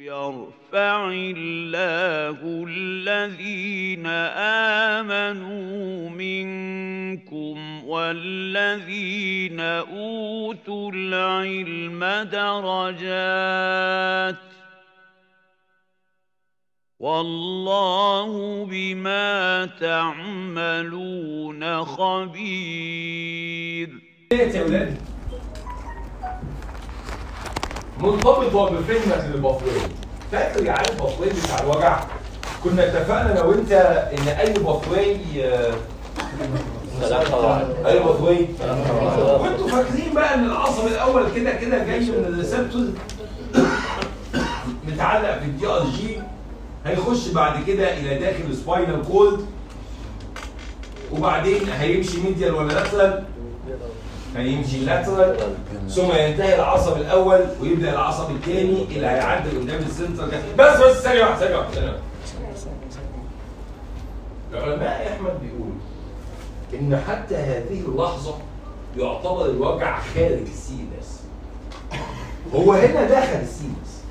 يرفع الله الذين آمنوا منكم والذين أوتوا العلم درجات والله بما تعملون خبير. يا ولاد مرتبط هو بفهمك لل pathway فاكر يا عارف ال pathway بتاع الوجع؟ كنا اتفقنا أنا وأنت إن أي pathway أي pathway وأنتوا فاكرين بقى إن العصب الأول كده كده جاي من ال receptor متعلق في ال DRG هيخش بعد كده إلى داخل ال spinal cord وبعدين هيمشي medial ولا lateral هيمشي lateral ثم ينتهي العصب الأول ويبدأ العصب الثاني اللي هيعدي قدام ال center بس بس ثانية واحدة ثانية واحدة ثانية العلماء يا أحمد بيقولوا إن حتى هذه اللحظة يعتبر الوجع خارج ال CNS هو هنا دخل ال CNS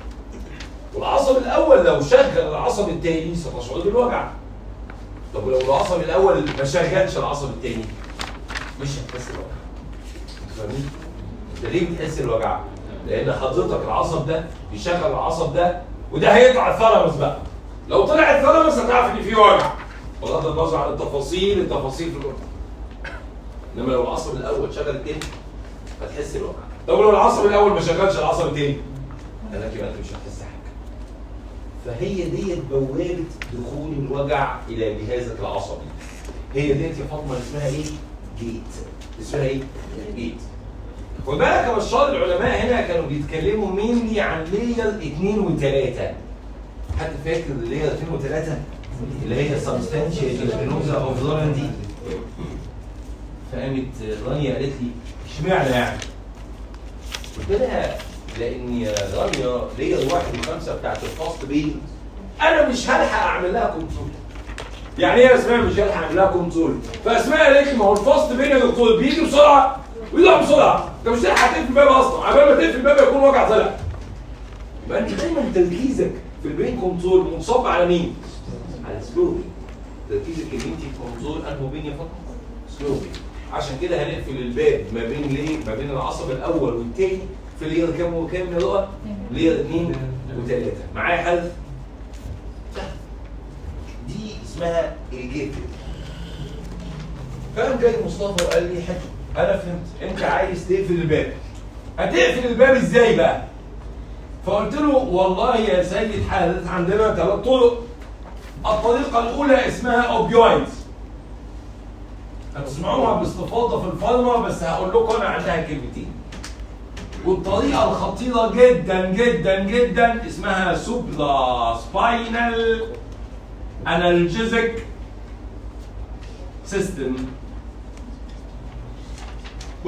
والعصب الأول لو شغل العصب الثاني ستشعر بالوجع. طب ولو العصب الأول ما شغلش العصب الثاني؟ مش هتحس بالوجع. فاهمين؟ انت ليه بتحس الوجع؟ لأن حضرتك العصب ده بيشغل العصب ده وده هيطلع الثلمس بقى. لو طلع الثلمس هتعرف إن في وجع. بغض النظر عن التفاصيل التفاصيل في الوجع. إنما لو العصب الأول شغل التاني هتحس الوجع. طب لو العصب الأول ما شغلش العصب التاني؟ قال لك يبقى أنت مش هتحس حاجة. فهي ديت بوابة دخول الوجع إلى جهازك العصبي. هي ديت يا فاطمة اسمها إيه؟ gate. اسمها إيه؟ gate. خد بالك يا بشار العلماء هنا كانوا بيتكلموا mainly عن layer 2 و3 حد فاكر layer 2 و3 اللي هي substantia gelatinosa of the فقامت رانيا قالت لي اشمعنى يعني؟ قلت لها لأن يا رانيا layer واحد وخمسة بتاعت ال fast pain أنا مش هلحق أعمل لها control يعني إيه أسماء مش هلحق أعمل لها control فأسماء قالت لي ما هو ال fast pain يا دكتور بيجي بسرعة. ويطلع بسرعة أنت مش هتلحق تقفل الباب أصلا. عبال ما تقفل الباب يكون وجع طلع يبقى أنت دايما تركيزك في ال pain control منصب على مين؟ على slow pain تركيزك إن أنت control أنه pain يا فاطمة slow pain عشان كده هنقفل الباب ما بين ليه؟ ما بين العصب الأول والثاني في layer كام وكام يا لؤى؟ layer اثنين وثلاثه معايا حل؟ دي اسمها ال gate فقام جاي مصطفى وقال لي حتة. أنا فهمت انت عايز تقفل الباب. هتقفل الباب إزاي بقى؟ فقلت له والله يا سيد حضرتك عندنا ثلاث طرق. الطريقة الأولى اسمها opioids هتسمعوها باستفاضة في ال pharma بس هقول لكم أنا عنها كلمتين. والطريقة الخطيرة جدا جدا جدا اسمها supraspinal analgesic system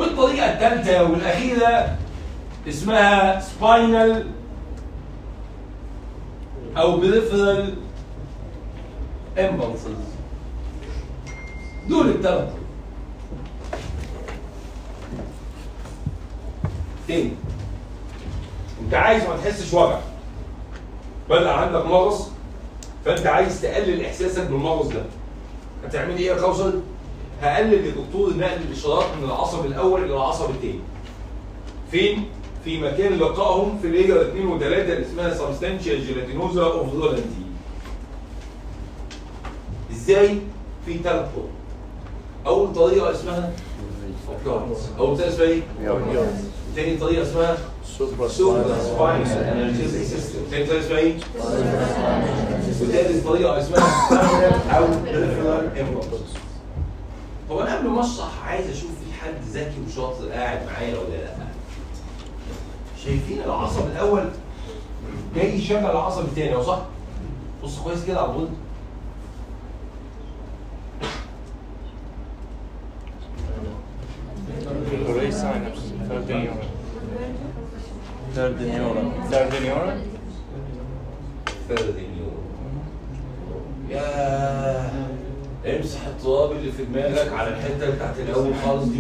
والطريقة الثالثة والأخيرة اسمها spinal أو peripheral impulses دول الثلاث تاني أنت عايز ما تحسش وجع. بدأ عندك مغص فأنت عايز تقلل إحساسك بالمغص ده. هتعمل إيه يا كوثر؟ هقلل يا دكتور نقل الاشارات من العصب الأول إلى العصب الثاني فين؟ في مكان لقائهم في ليجر 2 و 3 اللي اسمها substantia gelatinosa of Rolando إزاي؟ في ثلاث طرق. أول طريقة اسمها أول طريقة اسمها إيه؟ تاني طريقة اسمها supraspinal analgesic system تاني طريقة اسمها إيه؟ وتالت طريقة اسمها أو peripheral impulse هو أنا قبل ما أشرح عايز أشوف في حد ذكي وشاطر قاعد معايا ولا لأ شايفين العصب الأول جاي يشغل العصب الثاني اهو صح؟ بص كويس كده على الغد Gray synapse, third neuron. Third neuron. في دماغك على الحتة بتاعت الأول خالص دي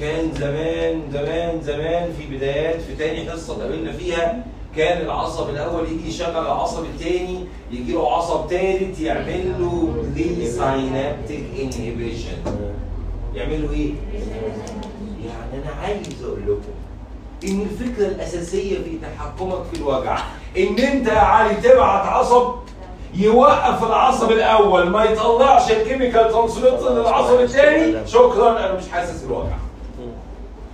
كان زمان زمان زمان في بدايات في تاني حصه اتقابلنا فيها كان العصب الأول يجي يشغل العصب الثاني يجي له عصب ثالث يعمل له presynaptic inhibition يعمل له إيه؟ يعني أنا عايز أقول لكم إن الفكرة الأساسية في تحكمك في الوجع إن أنت يا علي تبعت عصب يوقف العصب الأول ما يطلعش ال chemical transmitter للعصب الثاني شكرا أنا مش حاسس بالوجع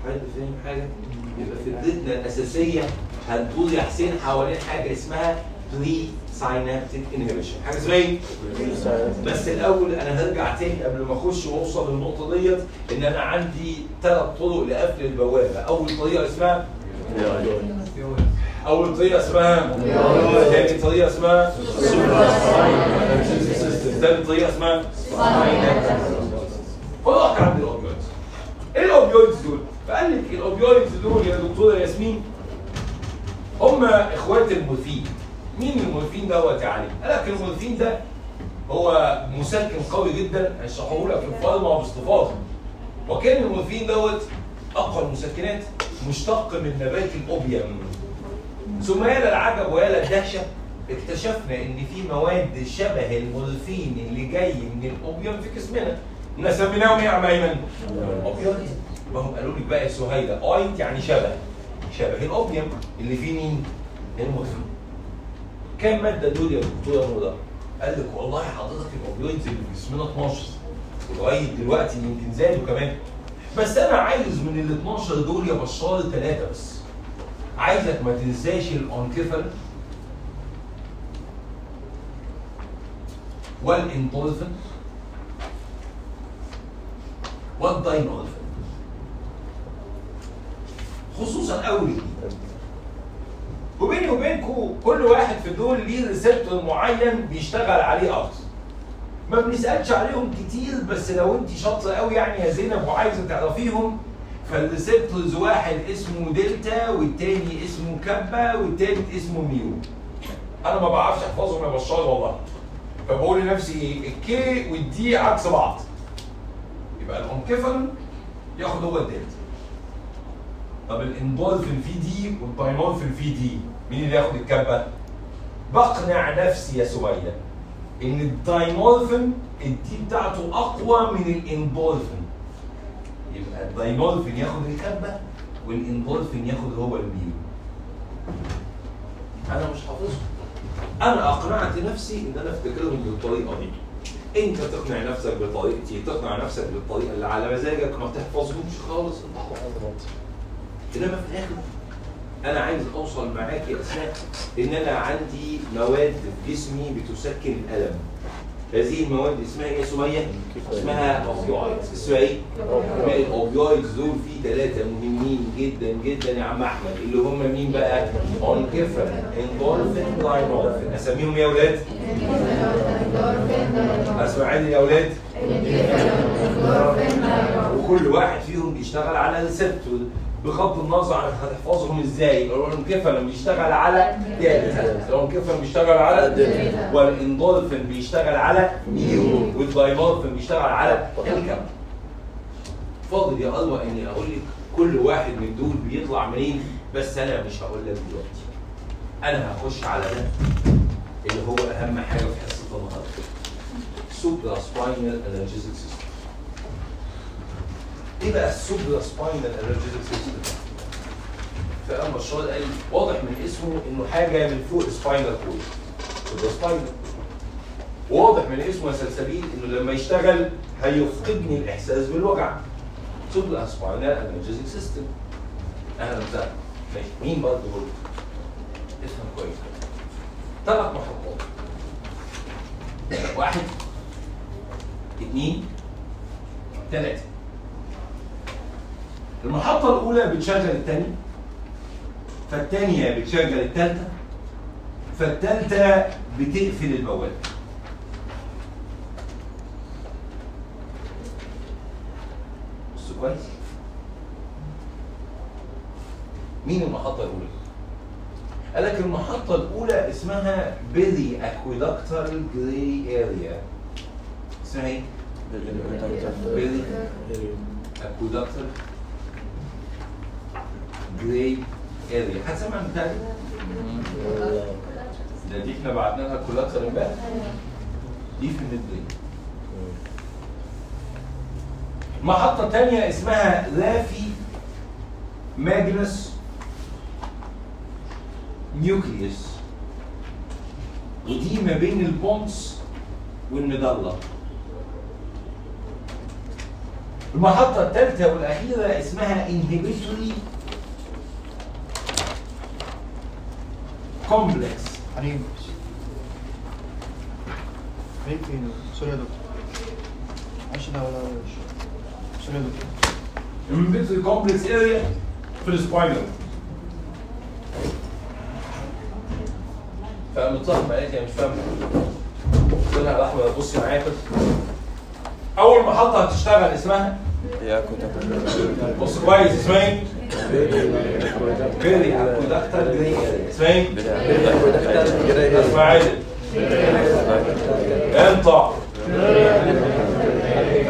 حد فاهم حاجة؟ يبقى فكرتنا الأساسية هتدور يا حسين حوالين حاجة اسمها presynaptic inhibition حاجة اسمها إيه؟ بس الأول أنا هرجع تاني قبل ما أخش وأوصل للنقطة ديت إن أنا عندي ثلاث طرق لقفل البوابة أول طريقة اسمها أول طريقة اسمها ثاني طريقة اسمها ثالث طريقة اسمها فرحت عند ال opioids. إيه ال opioids دول؟ فقال لك ال opioids دول يا دكتوره ياسمين. هم إخوات المورفين. مين المورفين دوت يا علي؟ قال لك المورفين ده هو مسكن قوي جدا هيشرحه لك في ال pharma باستفاضه وكان المورفين دوت أقوى المسكنات مشتق من نبات ال opium. ثم يا للعجب ويا للدهشه اكتشفنا إن في مواد شبه المورفين اللي جاي من ال opium في جسمنا. الناس سميناهم إيه يا عم أيمن؟ opium ما هم قالوا لك بقى يا سهيده oid يعني شبه. شبه ال opium اللي فيه مين؟ المورفين. كام مادة دول يا دكتوره نوره؟ قال لك والله حضرتك ال opioids اللي في جسمنا 12 ولغايه دلوقتي يمكن زادوا كمان. بس أنا عايز من ال 12 دول يا بشار ثلاثة بس. عايزك ما تنساش ال enkephalin وال endorphin وال dynorphin خصوصا أول وبيني وبينكم كل واحد في دول ليه receptor معين بيشتغل عليه أكتر ما بنسألش عليهم كتير بس لو انت شاطرة قوي يعني يا زينب وعايزة تعرفيهم فال receptors واحد اسمه دلتا والتاني اسمه kappa والتالت اسمه mu. أنا ما بعرفش أحفظهم يا بشار والله. فبقول لنفسي إيه ال K وال D عكس بعض. يبقى ال enkephalin ياخد هو الدلتا. طب الاندولفين في D وال dynorphin في D مين اللي ياخد ال kappa؟ بقنع نفسي يا سوية إن ال dynorphin ال D بتاعته أقوى من الاندولفين يبقى ال dynorphin ياخد ال kappa وال endorphin ياخد هو ال mu. أنا مش حافظهم أنا أقنعت نفسي إن أنا افتكرهم بالطريقة دي. انت تقنع نفسك بطريقتي تقنع نفسك بالطريقة اللي على مزاجك ما تحفظهمش خالص أنت حر إنما في الآخر أنا عايز أوصل معاك يا أسماء إن أنا عندي مواد في جسمي بتسكن الألم. هذه المواد اسمها إيه يا سميه؟ اسمها opioids اسمها إيه؟ ال opioids دول في ثلاثة مهمين جدا جدا يا عم أحمد اللي هم مين بقى؟ enkephalin endorphin dynorphin أسميهم يا أولاد؟ أسمع عادي يا أولاد؟ وكل واحد فيهم بيشتغل على receptor بغض النظر عن هتحفظهم إزاي. ال enkephalin بيشتغل على delta ال enkephalin بيشتغل على delta وال endorphin بيشتغل على mu وال dynorphin بيشتغل على ال kappa. فاضل يا الله إني أقول لك كل واحد من دول بيطلع منين بس أنا مش هقول لك دلوقتي. أنا هخش على ده اللي هو أهم حاجة في حصة النهارده. supraspinal analgesic system إيه بقى ال supraspinal analgesic system فاما الشغل قال واضح من اسمه إنه حاجة من فوق spinal cord supraspinal واضح من اسمه يا سلسبيل إنه لما يشتغل هيفقدني الإحساس بالوجع. supraspinal analgesic system أهلا وسهلا. ماشي. مين برضه افهم كويس. ثلاث محطات. واحد اثنين ثلاثة المحطة الأولى بتشغل الثانية فالثانية بتشغل الثالثة فالثالثة بتقفل البوابة. بص كويس. مين المحطة الأولى؟ قال لك المحطة الأولى اسمها periaqueductal gray area اسمها إيه؟ periaqueductal gray area هتسمع عن دي؟ ده دي إحنا بعتنا لها collateral امبارح دي في ال midbrain محطة تانية اسمها raphe magnus nucleus ودي ما بين ال pons وال medulla المحطة الثالثة والأخيرة اسمها inhibitory complex حنين فين فين sorry يا دكتور معلش ده ولا سوري يا دكتور inhibitory complex area في ال spinal فمتصاحب لي أنا مش فاهم. قلت لها يا أحمد بصي معايا كده أول محطة هتشتغل اسمها؟ بص كويس اسمها إيه؟ periaqueductal gray اسمها إيه؟ اسمها عادل انطع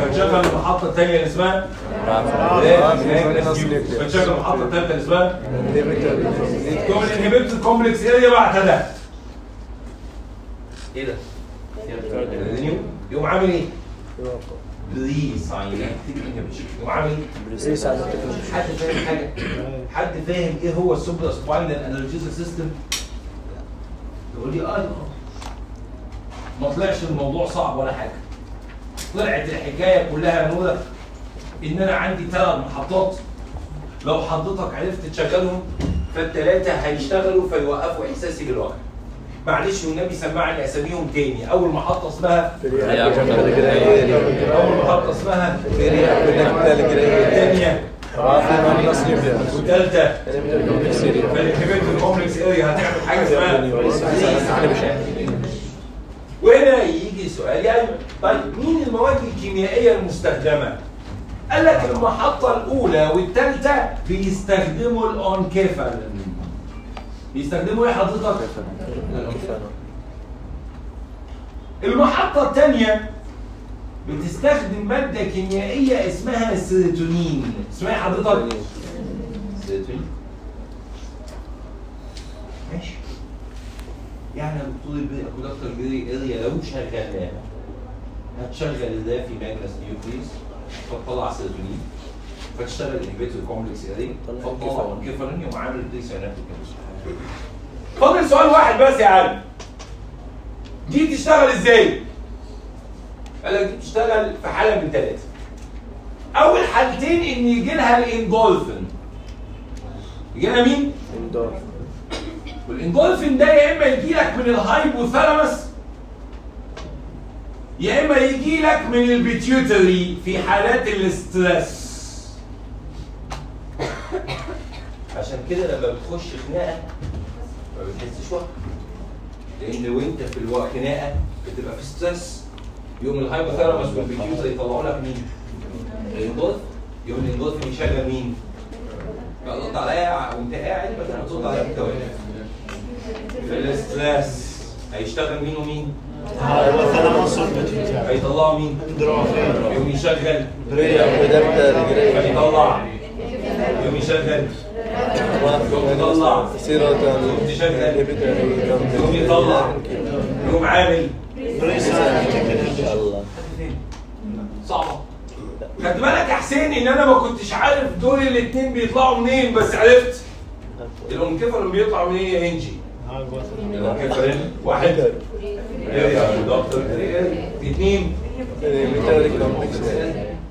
هتشغل المحطه الثانية اللي اسمها هتشغل المحطه الثالثه اللي اسمها تقوم الانهبيتور كومبلكس اريا بعد ده إيه ده؟ يقوم عامل إيه؟ بليز يقوم عامل إيه؟ حد فاهم حاجة؟ حد فاهم إيه هو ال supraspinal analgesia system؟ يقول لي آه ما طلعش الموضوع صعب ولا حاجة طلعت الحكاية كلها نورة إن أنا عندي ثلاث محطات لو حضرتك عرفت تشغلهم فالثلاثه هيشتغلوا فيوقفوا إحساسي بالوجع معلش والنبي سمعني اساميهم تاني. أول محطه اسمها أول محطه اسمها الثانية والثالثه فال inhibitory complex area هتعمل حاجة اسمها وهنا يجي سؤال. يعني طيب مين المواد الكيميائية المستخدمة؟ قال لك المحطة الأولى والثالثه بيستخدموا ال enkephalin. بيستخدموا إيه حضرتك؟ المحطة الثانية بتستخدم مادة كيميائية اسمها السيروتونين اسمها إيه حضرتك؟ سيروتونين. ماشي. يعني يا دكتور ال periaqueductal gray area لو شغلناها هتشغل ال raphe magnus nucleus فتطلع سيروتونين فتشتغل ال inhibitory complex area فتطلع enkephalin يقوم عامل presynaptic فاضل سؤال واحد بس يا علي دي تشتغل إزاي؟ قال لك دي بتشتغل في حالة من ثلاثة. أول حالتين إن يجي لها الإندولفين. يجي لها مين؟ والإندولفين ده يا إما يجي لك من ال hypothalamus يا إما يجي لك من ال pituitary في حالات ال stress. عشان كده لما بتخش خناقة ما بتحسش وقت. لأن وأنت في الوقت خناقة بتبقى في ستريس يوم الهايبوثالاموس والبيتيوتر يطلعوا لك مين؟ الاندولف يوم الاندولف يشغل مين؟ بقى عليا وأنت قاعد بدل ما ترد عليا وانت واقف في الاستريس هيشتغل مين ومين؟ هيطلعوا مين؟ يوم يشغل فيطلع يوم يشغل يوم يطلع يوم تشغل يوم يطلع يوم عامل صعبة خد بالك يا حسين ان أنا ما كنتش عارف دول الاثنين بيطلعوا منين بس عرفت. الانكفر بيطلع منين يا انجي واحد. اثنين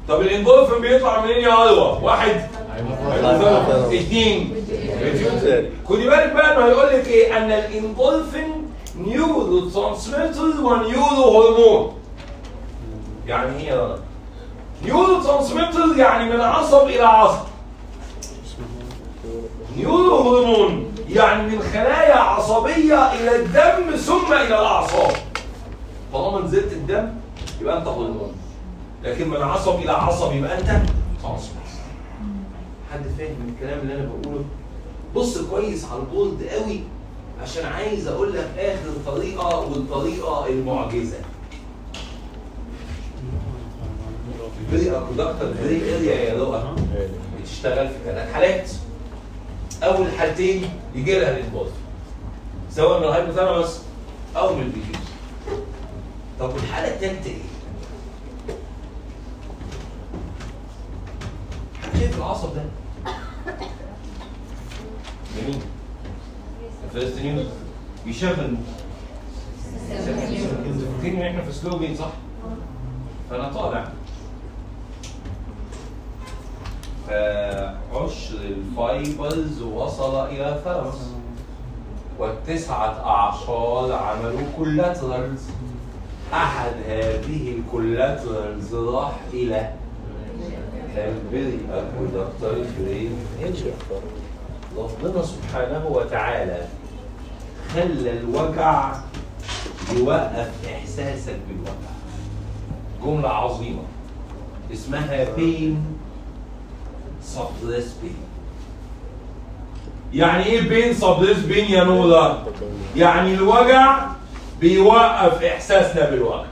طب الاندولفين بيطلع منين يا هلوى واحد. اثنين. خدي بالك بقى انه هيقول لك إيه؟ ان ال endorphin neurotransmitter و neurohormone يعني إيه يا؟ neurotransmitter يعني من عصب إلى عصب. neurohormone يعني من خلايا عصبية إلى الدم ثم إلى الاعصاب. طالما نزلت الدم يبقى انت هرمون. لكن من عصب إلى عصب يبقى انت transmitter. حد فاهم الكلام اللي أنا بقوله؟ بص كويس على ال board قوي عشان عايز أقول لك آخر طريقة والطريقة المعجزة. ال periaqueductal gray area يا لؤى. بتشتغل في ثلاث حالات. أول حالتين يجي لها الانباظ سواء من ال hypothalamus أو من ال pituitary طب والحالة الثالثه إيه؟ حد شايف العصب ده؟ جميل. ال first neurone أنتوا فاكرين ان إحنا في slow pain صح؟ فأنا طالع. فعشر ال fibers وصل إلى ال thalamus والتسعة أعشار عملوا collaterals أحد هذه ال collaterals راح إلى ال periaqueductal gray ربنا سبحانه وتعالى خلى الوجع يوقف إحساسك بالوجع جملة عظيمة اسمها pain suppress pain يعني إيه pain suppress pain يا نولا؟ يعني الوجع بيوقف إحساسنا بالوجع.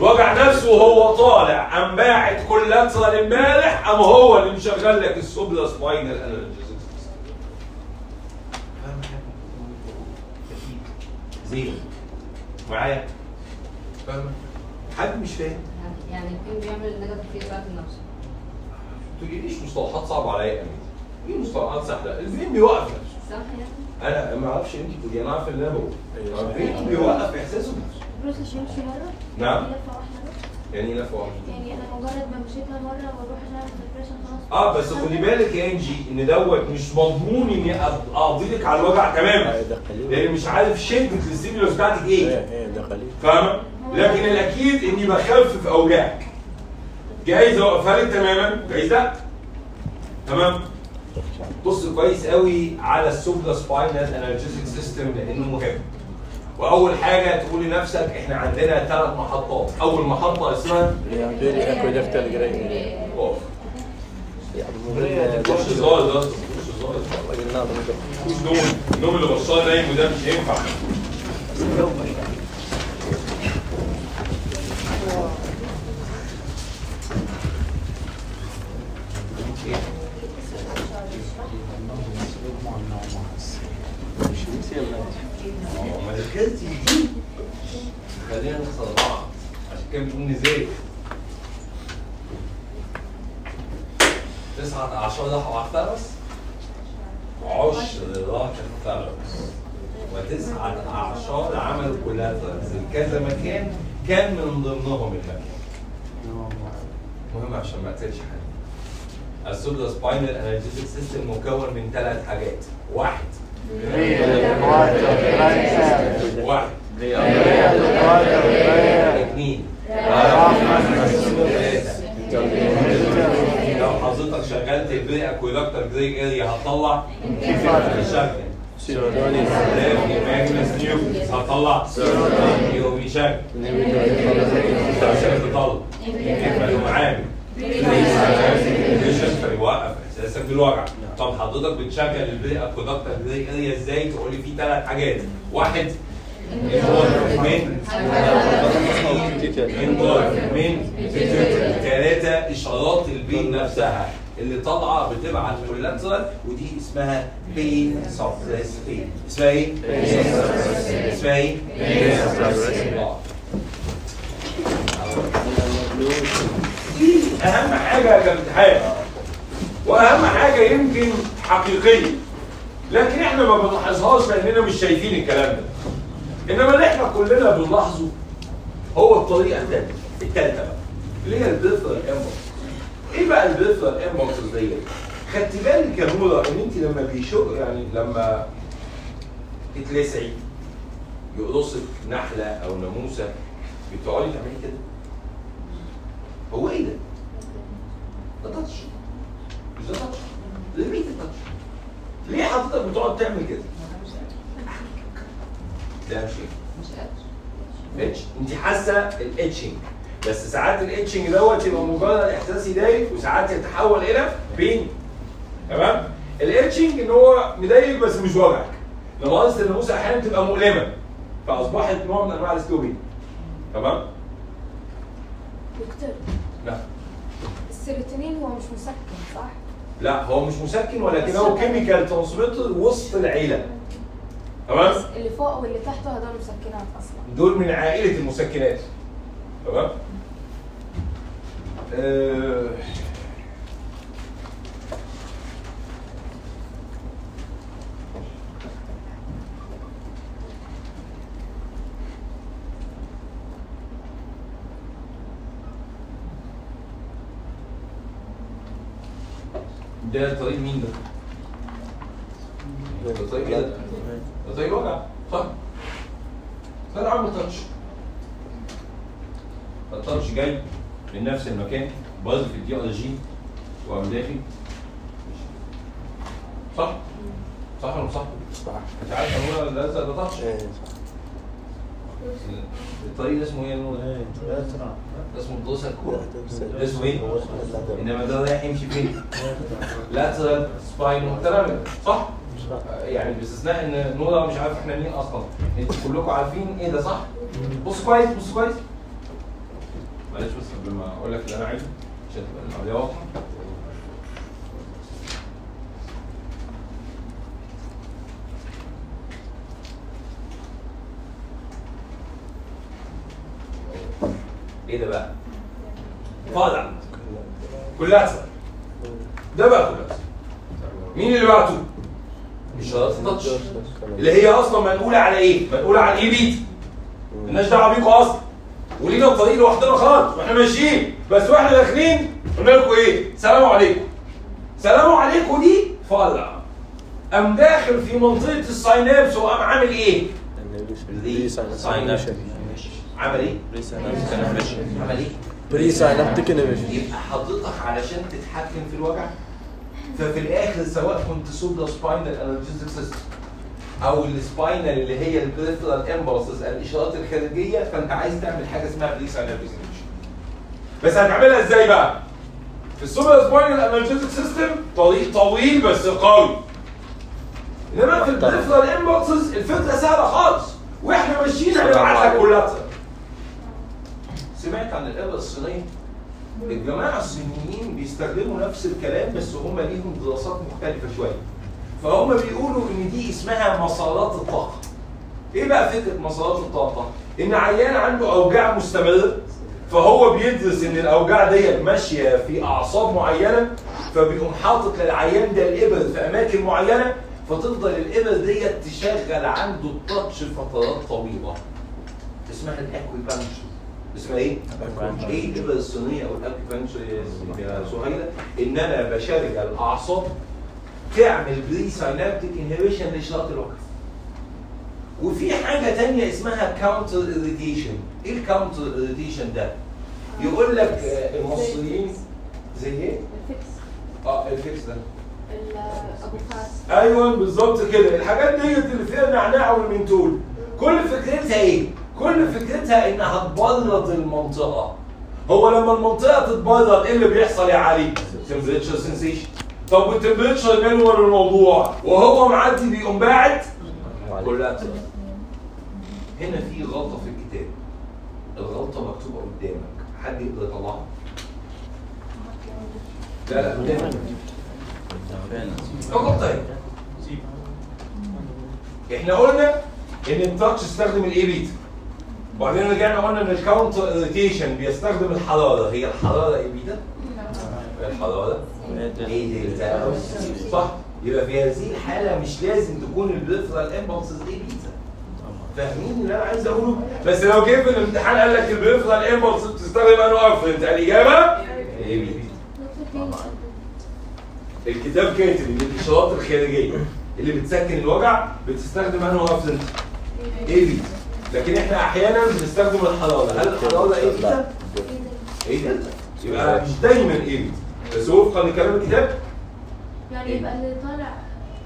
الوجع نفسه وهو طالع قام باعت collateral امبارح قام هو اللي مشغل لك ال supraspinal analgesia system معايا؟ فاهمة؟ حد مش فاهم؟ يعني ال pain بيعمل negative feedback لنفسه ما تقوليليش مصطلحات صعبة عليا يا. إيه مصطلحات سهلة؟ ال pain بيوقف نفسه. صح يعني؟ أنا ما أعرفش أنت بتقولي أنا عارف اللي أنا بقول ال pain بيوقف إحساسه بنفسه. process يمشي مرة نعم. لفة واحدة بس. يعني إيه لفة واحدة؟ يعني أنا مجرد ما مشيتها مرة بروح عشان أعمل depression خلاص. آه بس خدي بالك يا إنجي إن دوت مش مضمون إني أقضي لك على الوجع تماما. ده قليل. لأن مش عارف شده ال stimulus بتاعتك إيه إيه ده قليل. فاهمة؟ لكن الأكيد إني بخفف أوجاعك. جايز اوقفها لك تماما؟ جايز لا تمام. بص كويس قوي على ال supraspinal analgesic system لأنه مهم. وأول حاجة تقول لنفسك إحنا عندنا ثلاث محطات. أول محطة اسمها اوف مش هزار ده مش النوم اللي بصاه نايم وده مش هينفع ما دخلتش دي خلينا نخسر بعض كده بنقول نزاي تسعة أعشار راحوا على الثلث وعشر راح ال thalamus وتسعة أعشار عملوا collaterals كذا مكان كان من ضمنهم المكان. مهم عشان ما أقتلش حاجة ال supraspinal analgesic system مكون من ثلاث حاجات. واحد. واحد. اثنين لو حضرتك شغلت البري اكويدكتر جري اريا هتطلع يشغل سيرودونيس ماجنس نيوكليس يقوم يشغل عشان تطلع يبقى معامل فيوقف احساسك بالوجع طب حضرتك بتشغل البري اكويدكتر جري اريا إزاي تقول لي في ثلاث حاجات واحد من من ثلاثة إشارات البين نفسها اللي طالعة بتبعت كولاترال ودي اسمها بين سبريس بين اسمها إيه؟ اسمها إيه؟ آه. دي أهم حاجة كامتحان وأهم حاجة يمكن حقيقية لكن إحنا ما بنلاحظهاش لأننا مش شايفين الكلام ده إنما اللي إحنا كلنا بنلاحظه هو الطريقة الثانية الثالثة بقى اللي هي ال peripheral impulses إيه بقى ال peripheral impulses ديت؟ خدت بالك يا نورة إن انت لما بيشق يعني لما تتلسعي يقرصك نحلة أو ناموسة بتقعدي تعملي كده هو إيه ده؟ ده touch مش ده touch ليه حضرتك بتقعد تعمل كده؟ ده مش مش قادر. itch انت حاسة ال itching. بس ساعات ال itching دوت يبقى مجرد إحساس يضايق وساعات يتحول إلى pain. تمام؟ ال itching إن هو مضايق بس مش وجعك. لما قصة الناموسه أحيانا تبقى مؤلمة فأصبحت نوع من أنواع ال slow pain تمام؟ دكتور. لا. السيروتونين هو مش مسكن صح؟ لا هو مش مسكن ولكن هو chemical transmitter وسط العيلة. تمام؟ اللي فوق واللي تحته هدول مسكنات أصلا. دول من عائلة المسكنات. تمام؟ آه، ده طريق مين ده؟ ده طريق إيه ده؟ طريق الوجع صح؟ فانا عامل touch ال touch جاي من نفس المكان باظ في ال DRG وقام داخل صح؟ صح ولا مش صح؟ صح أنت عارف هو ده ده touch إيه صح الطريق ده اسمه إيه؟ يا نور؟ ده اسمه dorsal column ده اسمه إيه؟ إنما ده رايح يمشي فين؟ لاترال سباينو ترامل صح؟ يعني باستثناء إن نورا مش عارف إحنا مين أصلا. أنتوا كلكم عارفين إيه ده صح؟ بص كويس بص كويس. معلش بس قبل ما أقول لك اللي أنا عايزه عشان تبقى العملية واضحة. إيه ده بقى؟ فاضع كلها ده بقى كلها مين اللي بعته؟ اشارات التاتش. اللي هي أصلا منقوله على إيه؟ منقوله على الاي بيت مالناش دعوة بيكم أصلا. ولينا الطريق لوحدنا خالص وإحنا ماشيين. بس وإحنا داخلين. قلنا لكم إيه؟ سلام عليكم. سلام عليكم دي فاضع قام داخل في منطقة الساينابس وقام عامل إيه؟ عمل إيه؟ عمل إيه؟ presynaptic inhibition يبقى حضرتك علشان تتحكم في الوجع ففي الآخر سواء كنت supraspinal analgesic system أو ال spinal اللي هي ال peripheral impulses الإشارات الخارجية فأنت عايز تعمل حاجة اسمها presynaptic بس هتعملها إزاي بقى؟ في ال supraspinal analgesic system طريق طويل بس قوي. إنما في ال peripheral impulses الفكرة سهلة خالص. وإحنا ماشيين هنبعت لك كلها. سمعت عن الآلة الصينية؟ الجماعة الصينيين بيستخدموا نفس الكلام بس هم ليهم دراسات مختلفة شوية. فهم بيقولوا إن دي اسمها مسارات الطاقة. إيه بقى فكرة مسارات الطاقة؟ إن عيان عنده أوجاع مستمرة فهو بيدرس إن الأوجاع ديت ماشية في أعصاب معينة فبيقوم حاطط للعيان ده الإبر في أماكن معينة فتفضل الإبر ديت تشغل عنده ال touch فترات طويلة. اسمها ال acupuncture. اسمها إيه؟ إيه الابر الصينيه أو ال acupuncture يا سهيله؟ ان أنا بشغل الأعصاب تعمل presynaptic inhibition لاشارات الوجع. وفي حاجة تانية اسمها counter irritation، إيه ال counter irritation ده؟ يقول لك المصريين زي إيه؟ ال Vicks آه ال Vicks ده أيوه بالظبط كده الحاجات ديت اللي فيها نعناع والمنتول كل فكرتها إيه كل فكرتها إنها تبرد المنطقة. هو لما المنطقة تتبرد إيه اللي بيحصل يا علي؟ temperature sensation طب وال temperature ولا الموضوع؟ وهو معدي بيقوم باعت؟ collateral. هنا في غلطة في الكتاب. الغلطة مكتوبة قدامك. حد يقدر يطلعها؟ لا لا قدامك. الغلطه اهي إحنا قلنا إن ال touch استخدم ال A beta وبعدين رجعنا قلنا إن ال counter irritation بيستخدم الحراره هي الحراره A beta؟ الحراره A delta صح. يبقى في هذه الحاله مش لازم تكون ال peripheral impulses A beta فاهمين؟ اللي أنا عايز أقوله. بس لو جه في الامتحان قال لك ال peripheral impulse بتستخدم انه afferent الاجابه A beta الكتاب كاتب إن الاشارات الخارجية اللي بتسكن الوجع بتستخدم انه afferent A beta لكن إحنا أحيانا بنستخدم الحراره هل الحراره A beta؟ إيه ده؟ يبقى مش دايما إيه بس وفقا لكلام الكتاب يعني يبقى اللي طالع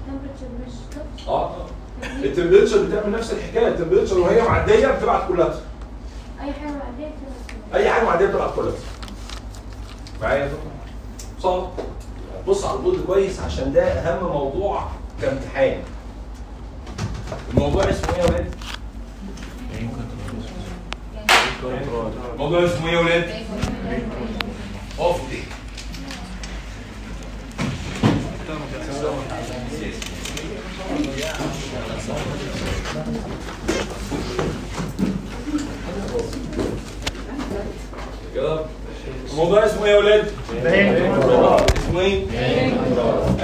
temperature مش touch آه. ال temperature بتعمل نفس الحكاية. ال temperature وهي معدية بتبعت كلها أي حاجة معدية كده أي حاجة معدية بتبعت كلها معايا يا دكتور؟ صعب بص على البورد كويس عشان ده أهم موضوع كامتحان. الموضوع اسمه إيه يا ولاد؟ الموضوع اسمه إيه يا ولاد؟ اوف دي كده الموضوع اسمه إيه يا ولاد؟ اسمه إيه؟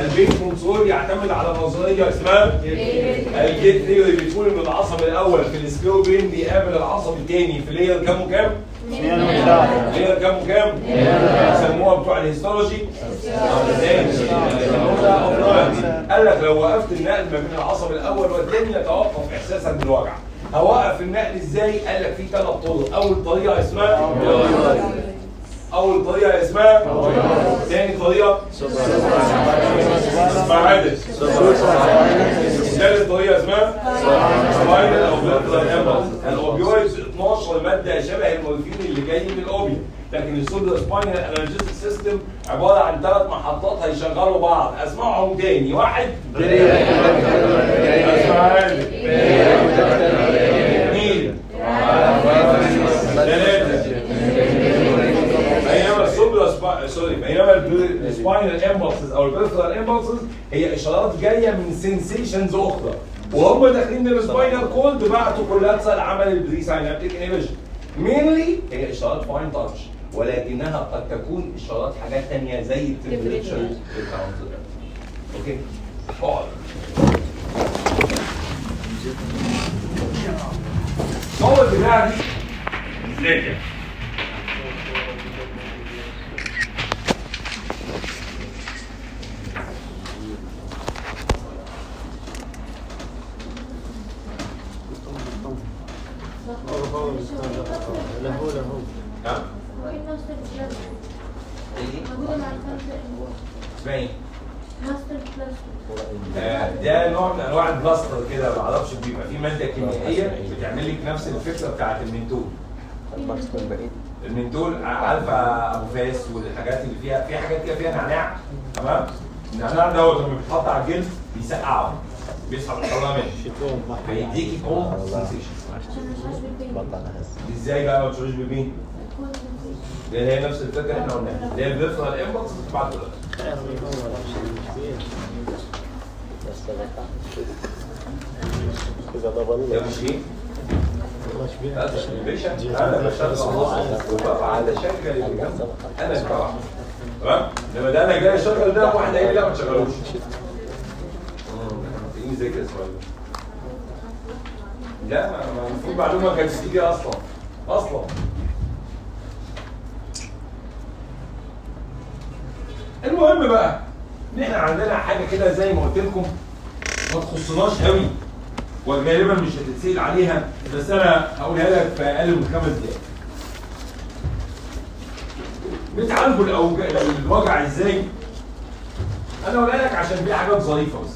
ال pain control يعتمد على نظرية اسمها ال gate theory بتقول ان العصب الأول في ال acute pain بيقابل العصب الثاني في layer كام وكام؟ layer كام وكام؟ يسموها بتوع ال histology قال لك لو وقفت النقل ما بين العصب الأول والثاني يتوقف إحساسك بالوجع هوقف النقل إزاي؟ قال لك في ثلاث طرق أول طريقة اسمها أول طريقة اسمها ثاني طريقة. اسمها عادل ثالث طريقه اسمها سباينال أو بلاترال امبلس الأوبيويدز 12 ماده شبه المورفين اللي جاي من الأوبيا. لكن السودو سباينال انرجيتك سيستم عبارة عن ثلاث محطات هيشغلوا بعض. أسمعهم تاني. واحد. اسمع عادل اثنين ثلاثة بينما ال supra spi... sorry بينما ال spinal impulses أو ال peripheral impulses هي إشارات جاية من sensations أخرى. وهم داخلين من ال spinal cord بعتوا collateral عمل ال presynaptic inhibition mainly هي إشارات fine touch ولكنها قد تكون إشارات حاجات ثانية زي ال temperature أوكي اقعد البتاع دي ذاكر له له نعم وايه ماستر بلاستر إيه موجودة مع الفلتر اسمها إيه؟ mustard plaster آه، ده نوع من انواع البلاستر كده ما أعرفش بيبقى فيه ماده كيميائيه بتعمل لك نفس الفكرة بتاعت المنتول عارفه أبو فاس والحاجات اللي فيها في حاجات كده فيها نعناع. تمام؟ النعناع دوت لما بيتحط على الجلد بيسقعه. بيسحب الحراره منه. فيديكي بال pain إزاي بقى ما تشعرش بمين؟ لأن هي نفس الفكرة إحنا قلناها. اللي هي البيرسونال امبلس بتبعت مش إيه؟ هذا البيشن أنا بشتغل على شكل اللي أنا الكوع تمام لما ده أنا جاي اشغل ده واحد قال لي لا ما تشغلوش تلاقيني ذاكر السؤال ده لا ما- المفروض معلومه ما كانتش تيجي أصلا أصلا المهم بقى إن إحنا عندنا حاجة كده زي ما قلت لكم ما تخصناش قوي وغالبا مش هتتسأل عليها بس أنا هقولها لك في أقل من خمس دقائق. بتعالجوا. الوجع إزاي؟ أنا هقولها لك عشان في حاجات ظريفة بس.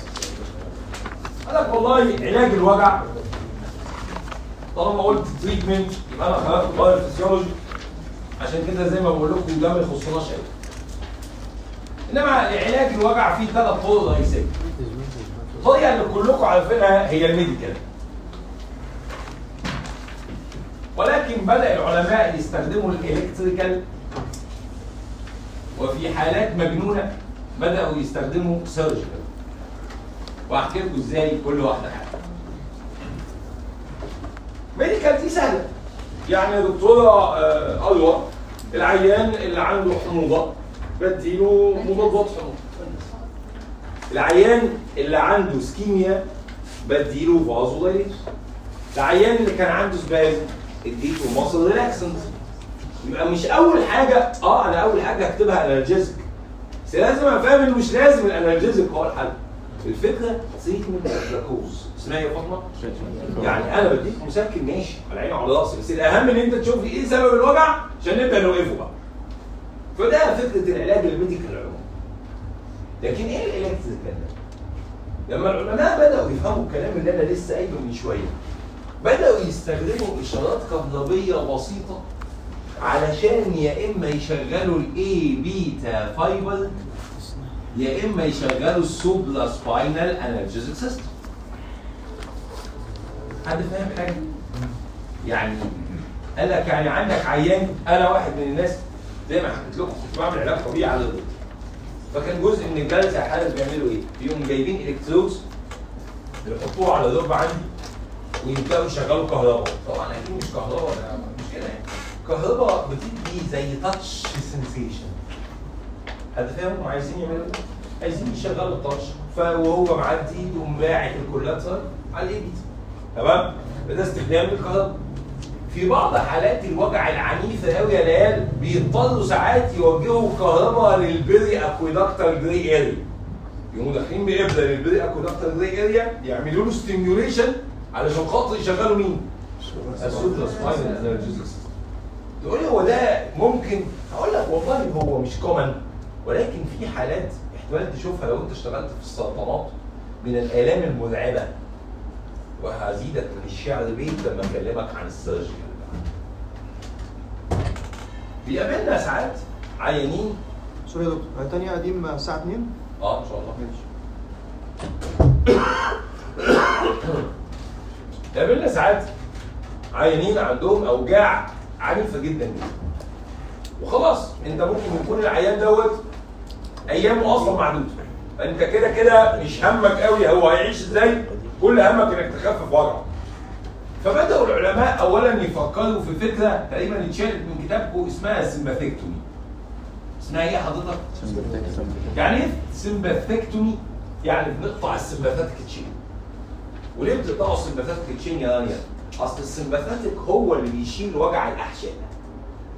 قال لك والله علاج الوجع طالما قلت treatment يبقى أنا خلقت بايو فيسيولوجي عشان كده زي ما بقول لكم ده ما يخصناش قوي. إنما علاج الوجع فيه ثلاث طرق رئيسية. الطريقة اللي كلكم عارفينها هي ال medical. ولكن بدأ العلماء يستخدموا ال electrical وفي حالات مجنونة بدأوا يستخدموا surgical وأحكي لكم إزاي كل واحدة حاجة medical دي سهلة. يعني دكتورة آه، الوى العيان اللي عنده حموضة بديله مضادات حموضة. العيان اللي عنده ischemia بديله vasodilator العيان اللي كان عنده spasm اديته muscle relaxant يبقى مش أول حاجة آه أنا أول حاجة هكتبها analgesic بس لازم أفهم ان مش لازم ال analgesic هو الحل. الفكرة treatment the cause اسمها إيه يا فاطمة؟ يعني أنا بديك مسكن ماشي على عيني وعلى رأسي. بس الأهم إن أنت تشوف لي إيه سبب الوجع عشان نبدأ نوقفه بقى. فده فكرة العلاج ال medical لكن إيه ال electrical ده؟ لما العلماء بدأوا يفهموا الكلام اللي أنا لسه قايله من شوية بدأوا يستخدموا إشارات كهربيه بسيطة علشان يا إما يشغلوا ال A beta fiber يا إما يشغلوا ال supraspinal analgesic system حد فاهم حاجة؟ يعني قال لك يعني عندك عيان أنا واحد من الناس زي ما حكيت لكم كنت بعمل علاج طبيعي على الضهر فكان جزء من الجلسة حالة بيعملوا إيه؟ بيقوموا جايبين electrodes يحطوه على دب عندي ويبدأوا يشغلوا كهرباء طبعا أكيد مش كهرباء ده مش كده يعني. كهرباء بتدي زي touch sensation حد فاهم هم عايزين يعملوا إيه؟ عايزين يشغلوا ال touch فهو معدي يقوم باعت ال collateral على الايد تمام؟ ده استخدام الكهرباء. في بعض حالات الوجع العنيفة قوي يا ليال بيضطروا ساعات يوجهوا كهرباء لل periaqueductal gray area يقوموا داخلين بإبرة لل periaqueductal gray area يعملوا له stimulation علشان خاطر يشغلوا مين؟ ال supraspinal analgesics تقول لي هو ده ممكن؟ أقول لك والله هو مش common ولكن في حالات احتمال تشوفها لو انت اشتغلت في السرطانات من الآلام المرعبه وهزيدك من الشعر بيت لما أكلمك عن ال surgery. بيقابلنا ساعات عيانين. sorry يا دكتور هي تانية قديم الساعة 2 آه إن شاء الله. ماشي. قابلنا ساعات عيانين عندهم أوجاع عنيفة جدا. جدا وخلاص أنت ممكن يكون العيان دوت أيامه أصلا معدوده فأنت كده كده مش همك قوي هو هيعيش إزاي؟ كل همك إنك تخفف وجعه فبدأوا العلماء اولا يفكروا في فكرة تقريبا اتشالت من كتابكم اسمها ال sympathectomy اسمها إيه حضرتك؟ يعني إيه sympathectomy؟ يعني بنقطع ال sympathetic chain وليه بتقطعوا ال sympathetic chain يا رانيا؟ أصل ال sympathetic هو اللي بيشيل وجع الأحشاء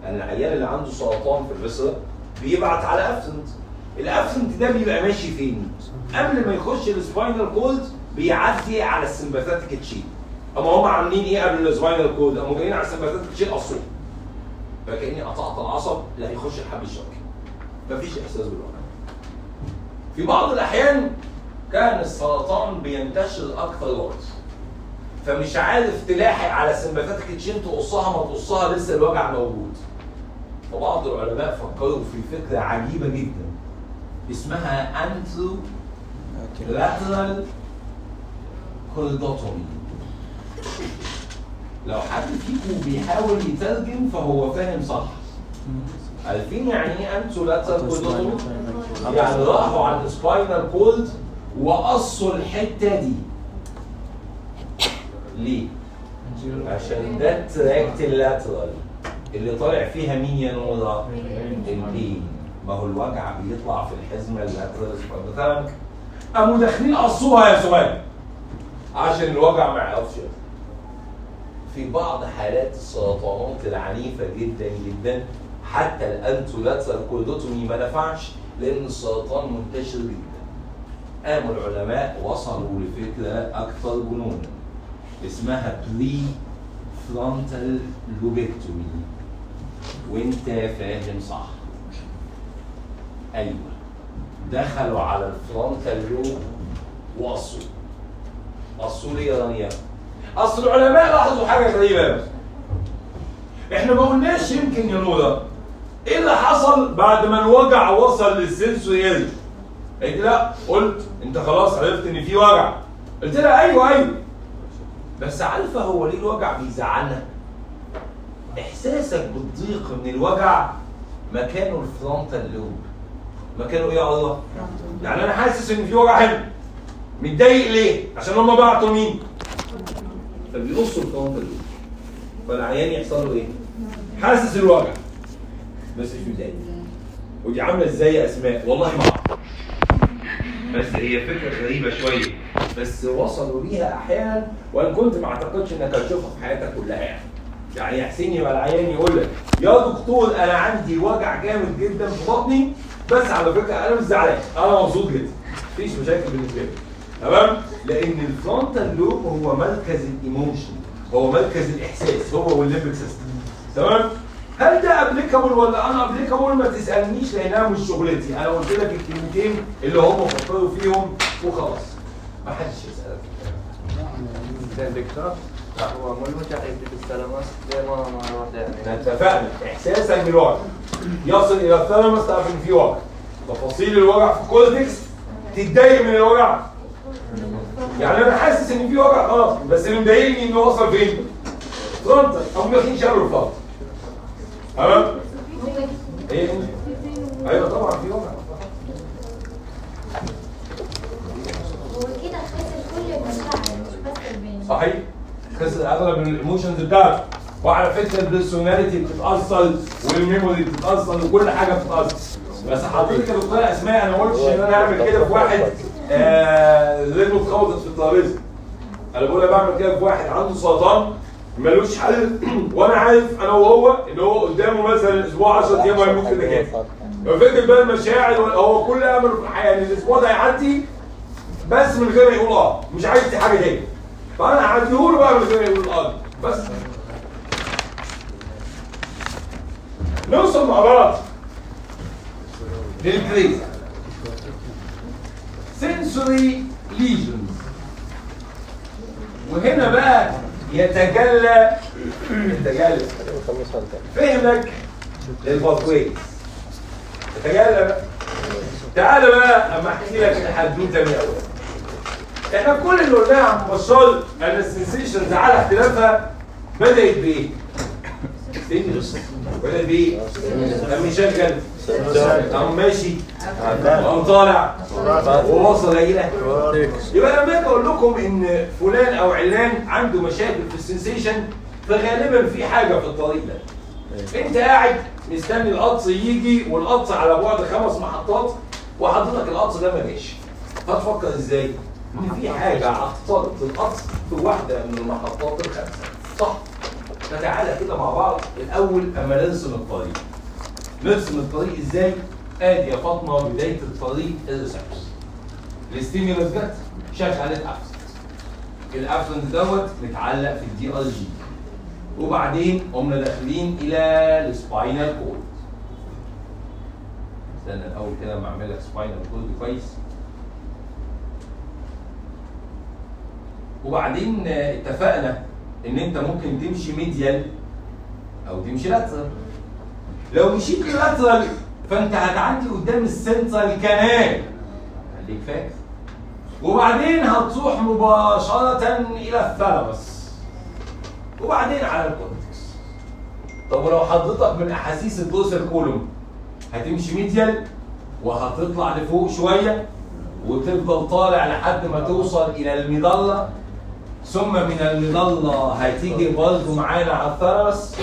يعني العيان اللي عنده سرطان في ال viscera بيبعت على afferent ال afferent ده بيبقى ماشي فين؟ قبل ما يخش ال spinal cord بيعدي على ال sympathetic chain أما هم عاملين إيه قبل ال spinal cord؟ قاموا جايين على ال sympathetic chain قصوه فكأني قطعت العصب لا يخش الحبل الشوكي. مفيش إحساس بالوجع في بعض الأحيان كان السرطان بينتشر أكثر وقت فمش عارف تلاحق على ال sympathetic chain تقصها ما تقصها لسه الوجع موجود. فبعض العلماء فكروا في فكرة عجيبة جدا. اسمها anterolateral cordotomy لو حد فيكم بيحاول يترجم فهو فاهم صح عارفين يعني إيه anterolateral cordotomy؟ يعني راحوا على ال spinal cord وقصوا الحتة دي ليه؟ عشان ده ال tract ال lateral اللي طالع فيها مين يا نورا؟ ال pain ما هو الوجع بيطلع في الحزمة ال lateral spinal قاموا داخلين قصوها يا سمية عشان الوجع ما يعرفش يطلع. في بعض حالات السرطانات العنيفة جدا جدا حتى ال anterolateral cordotomy ما نفعش لأن السرطان منتشر جدا. قاموا العلماء وصلوا لفكرة أكثر جنونا اسمها prefrontal lobectomy وانت فاهم صح. أيوه. دخلوا على الفرونتال لوب وقصوا. قصوا ليه يا؟ أصل العلماء لاحظوا حاجة غريبة. بس إحنا ما قلناش يمكن يا نورا إيه اللي حصل بعد ما الوجع وصل للسنسوريال قلت لا قلت أنت خلاص عرفت إن في وجع. قلت لها أيوه أيوه. بس عارفة هو ليه الوجع بيزعلنا؟ إحساسك بالضيق من الوجع مكانه ال frontal lobe. مكانه إيه يا الله؟ يعني أنا حاسس إن في وجع هنا متضايق ليه؟ عشان هم بعتوا مين؟ فبيقصوا ال frontal lobe فالعيان يحصل له إيه؟ حاسس الوجع. بس مش متضايق ودي عاملة إزاي يا أسماء؟ والله ما أعرف. بس هي فكرة غريبة شوية. بس وصلوا ليها أحيانا وإن كنت ما أعتقدش إنك هتشوفها في حياتك كلها يعني. يعني يا حسين يبقى العيان يقول لك يا دكتور أنا عندي وجع جامد جدا في بطني بس على فكرة أنا مش زعلان. أنا مبسوط جدا. مفيش مشاكل بالنسبة لي. تمام؟ لأن ال frontal lobe هو مركز ال emotion هو مركز الإحساس هو وال limbic system تمام؟ هل ده applicable ولا inapplicable ما تسألنيش لانها مش شغلتي. أنا قلت لك الكلمتين اللي هم فكروا فيهم وخلاص. ما حدش يسألك. زين دكتور هو مو المتعب بالسلامة زي ما ما يعني اتفقنا. إحساسك بالوجع. يصل إلى الثلمس تعرف ان في وجع. تفاصيل الوجع في الكورتكس تتضايق من الوجع. يعني أنا حاسس إن في وجع خلاص. بس اللي مضايقني إنه وصل فين؟ فرونتال أو داخلين شالوا الفرونت تمام؟ إيه أيوه طبعا في وجع. صحيح؟ خسر أغلب ال emotions بتاعته وعلى فكرة ال personality بتتأثر وال memory بتتأثر وكل حاجة بتتأثر. بس حضرتك يا دكتورة أسماء أنا ما قلتش إن أنا اعمل كده في واحد. رجله اتخبطت في الترابيزة. أنا بقول أنا بعمل كده في واحد عنده سرطان ملوش حل وأنا عارف أنا وهو إن هو قدامه مثلا أسبوع 10 أيام وهيموت كده كده. ففكر بقى المشاعر هو كل امله في الحياة إن الأسبوع ده يعدي بس من غير ما يقول آه مش عايز حاجة تاني. فأنا هعديهوله بقى من غير ما يقول آه بس. نوصل مع بعض. للجريز sensory lesions. وهنا بقى يتجلى يتجلى. فهمك للباثويز يتجلى بقى. تعالى بقى أما أحكي لك الحدوته من الأول إحنا كل اللي قلناه عن بشار ان ال sensations على اختلافها بدأت بإيه؟ stimulus. بدأت بإيه؟ قام يشغل. قام ماشي. قام طالع. ووصل إلى يبقى لما أجي أقول لكم إن فلان أو علان عنده مشاكل في ال sensation فغالبا في حاجة في الطريق ده أنت قاعد مستني القطر يجي والقطر على بعد خمس محطات وحضرتك القطر ده ما جاش هتفكر إزاي؟ إن في حاجة عطلت القطر في واحدة من المحطات الخمسة صح؟ فتعالى كده مع بعض الأول أما نرسم الطريق نرسم الطريق إزاي؟ ادي يا فاطمة بداية الطريق ال receptors ال stimulus جت شغلت afferent ال afferent دوت متعلق في ال DRG وبعدين قمنا داخلين إلى ال spinal cord استنى الأول كده اما أعمل لك spinal cord كويس. وبعدين اتفقنا إن أنت ممكن تمشي medial أو تمشي lateral لو مشيت lateral فانت هتعدي قدام ال central canal خليك فاكر. وبعدين هتروح مباشرة إلى ال thalamus وبعدين على ال cortex طب ولو حضرتك من أحاسيس ال dorsal column هتمشي medial وهتطلع لفوق شوية وتفضل طالع لحد ما توصل إلى ال medulla. ثم من ال medulla هتيجي برضه معانا على ال thalamus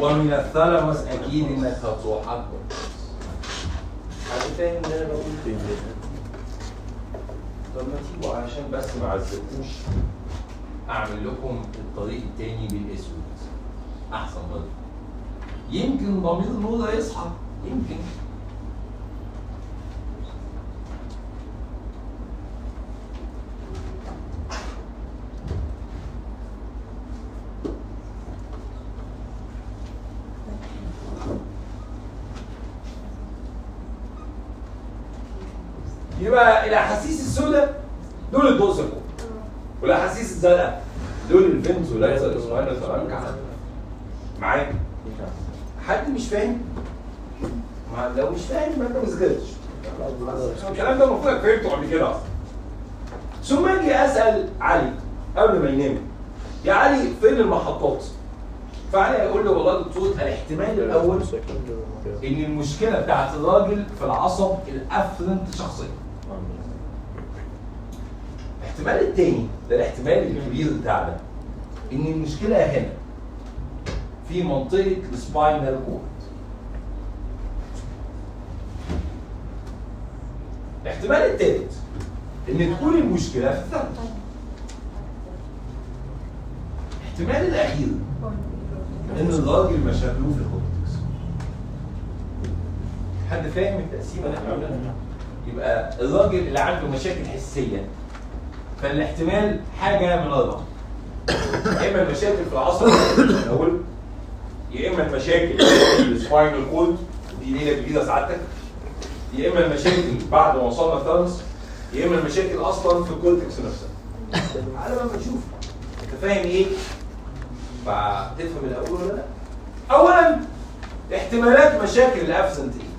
ومن ال thalamus أكيد إنك هتروح على ال cortex فاهم اللي أنا بقوله؟ طب ما تيجوا عشان بس ما عزقوش أعمل لكم الطريق التاني بالأسود. أحسن برضه يمكن ضمير نور يصحى يمكن. يبقى الأحاسيس السوداء دول الدوسر والأحاسيس الزرقاء دول الفينز والليزر اسمها معايا؟ حد مش فاهم؟ ما لو مش فاهم ما انت ما ذاكرتش. الكلام ده المفروض انك فهمته قبل كده أصلا. ثم أجي أسأل علي قبل ما ينام. يا علي فين المحطات؟ فعلي يقول له والله دكتور الاحتمال الأول إن المشكلة بتاعت الراجل في العصب ال afferent شخصيا. الاحتمال التاني ده الاحتمال الكبير بتاعنا إن المشكلة هنا في منطقة ال spinal cord الاحتمال التالت إن تكون المشكلة في ال thalamus الاحتمال الأخير إن الراجل مشاكله في ال cortex. حد فاهم التقسيمة اللي إحنا عاملينها يبقى الراجل اللي عنده مشاكل حسية فالاحتمال حاجة من اربعه يا إما المشاكل في العصب الأول يا إما المشاكل في ال spinal cord دي ليلة جديدة سعادتك. يا إما المشاكل بعد ما وصلنا ال thalamus يا إما المشاكل أصلا في ال cortex نفسها على ما نشوف أنت فاهم إيه؟ فتفهم الأول ولا لأ؟ اولا احتمالات مشاكل ال afferent إيه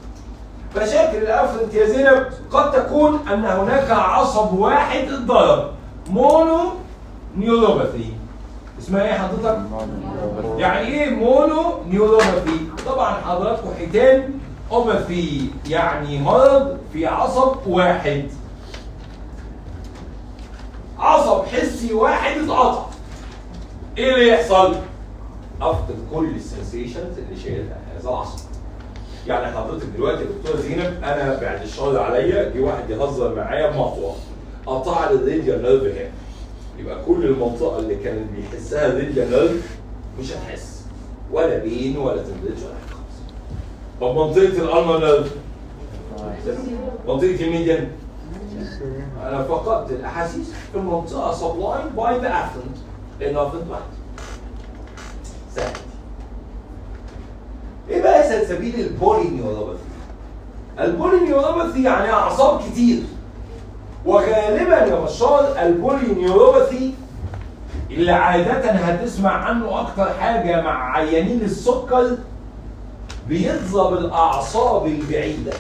مشاكل ال afferent يا زينب قد تكون أن هناك عصب واحد اتضرب mononeuropathy اسمها إيه حضرتك؟ يعني إيه mononeuropathy؟ طبعا حضراتكم حيتان neuropathy يعني مرض في عصب واحد عصب حسي واحد اتقطع إيه اللي يحصل؟ افقد كل ال sensations اللي شايلها هذا العصب يعني حضرتك دلوقتي يا دكتورة زينب أنا بعد الشر عليا جه واحد يهزر معايا بمطوه قطع لي ال radial nerve هنا. يبقى كل المنطقة اللي كان بيحسها ال radial nerve مش هتحس. ولا pain ولا temperature ولا حاجة خالص. طب منطقة ال ulnar nerve؟ منطقة ال median أنا فقدت الأحاسيس في المنطقة supplied by the afferent لأن afferent واحد سهل إيه بقى سلسبيل ال polyneuropathy ال polyneuropathy يعني أعصاب كتير وغالبا يا بشار ال polyneuropathy اللي عادة هتسمع عنه أكتر حاجة مع عيانين السكر بيضرب الأعصاب البعيدة.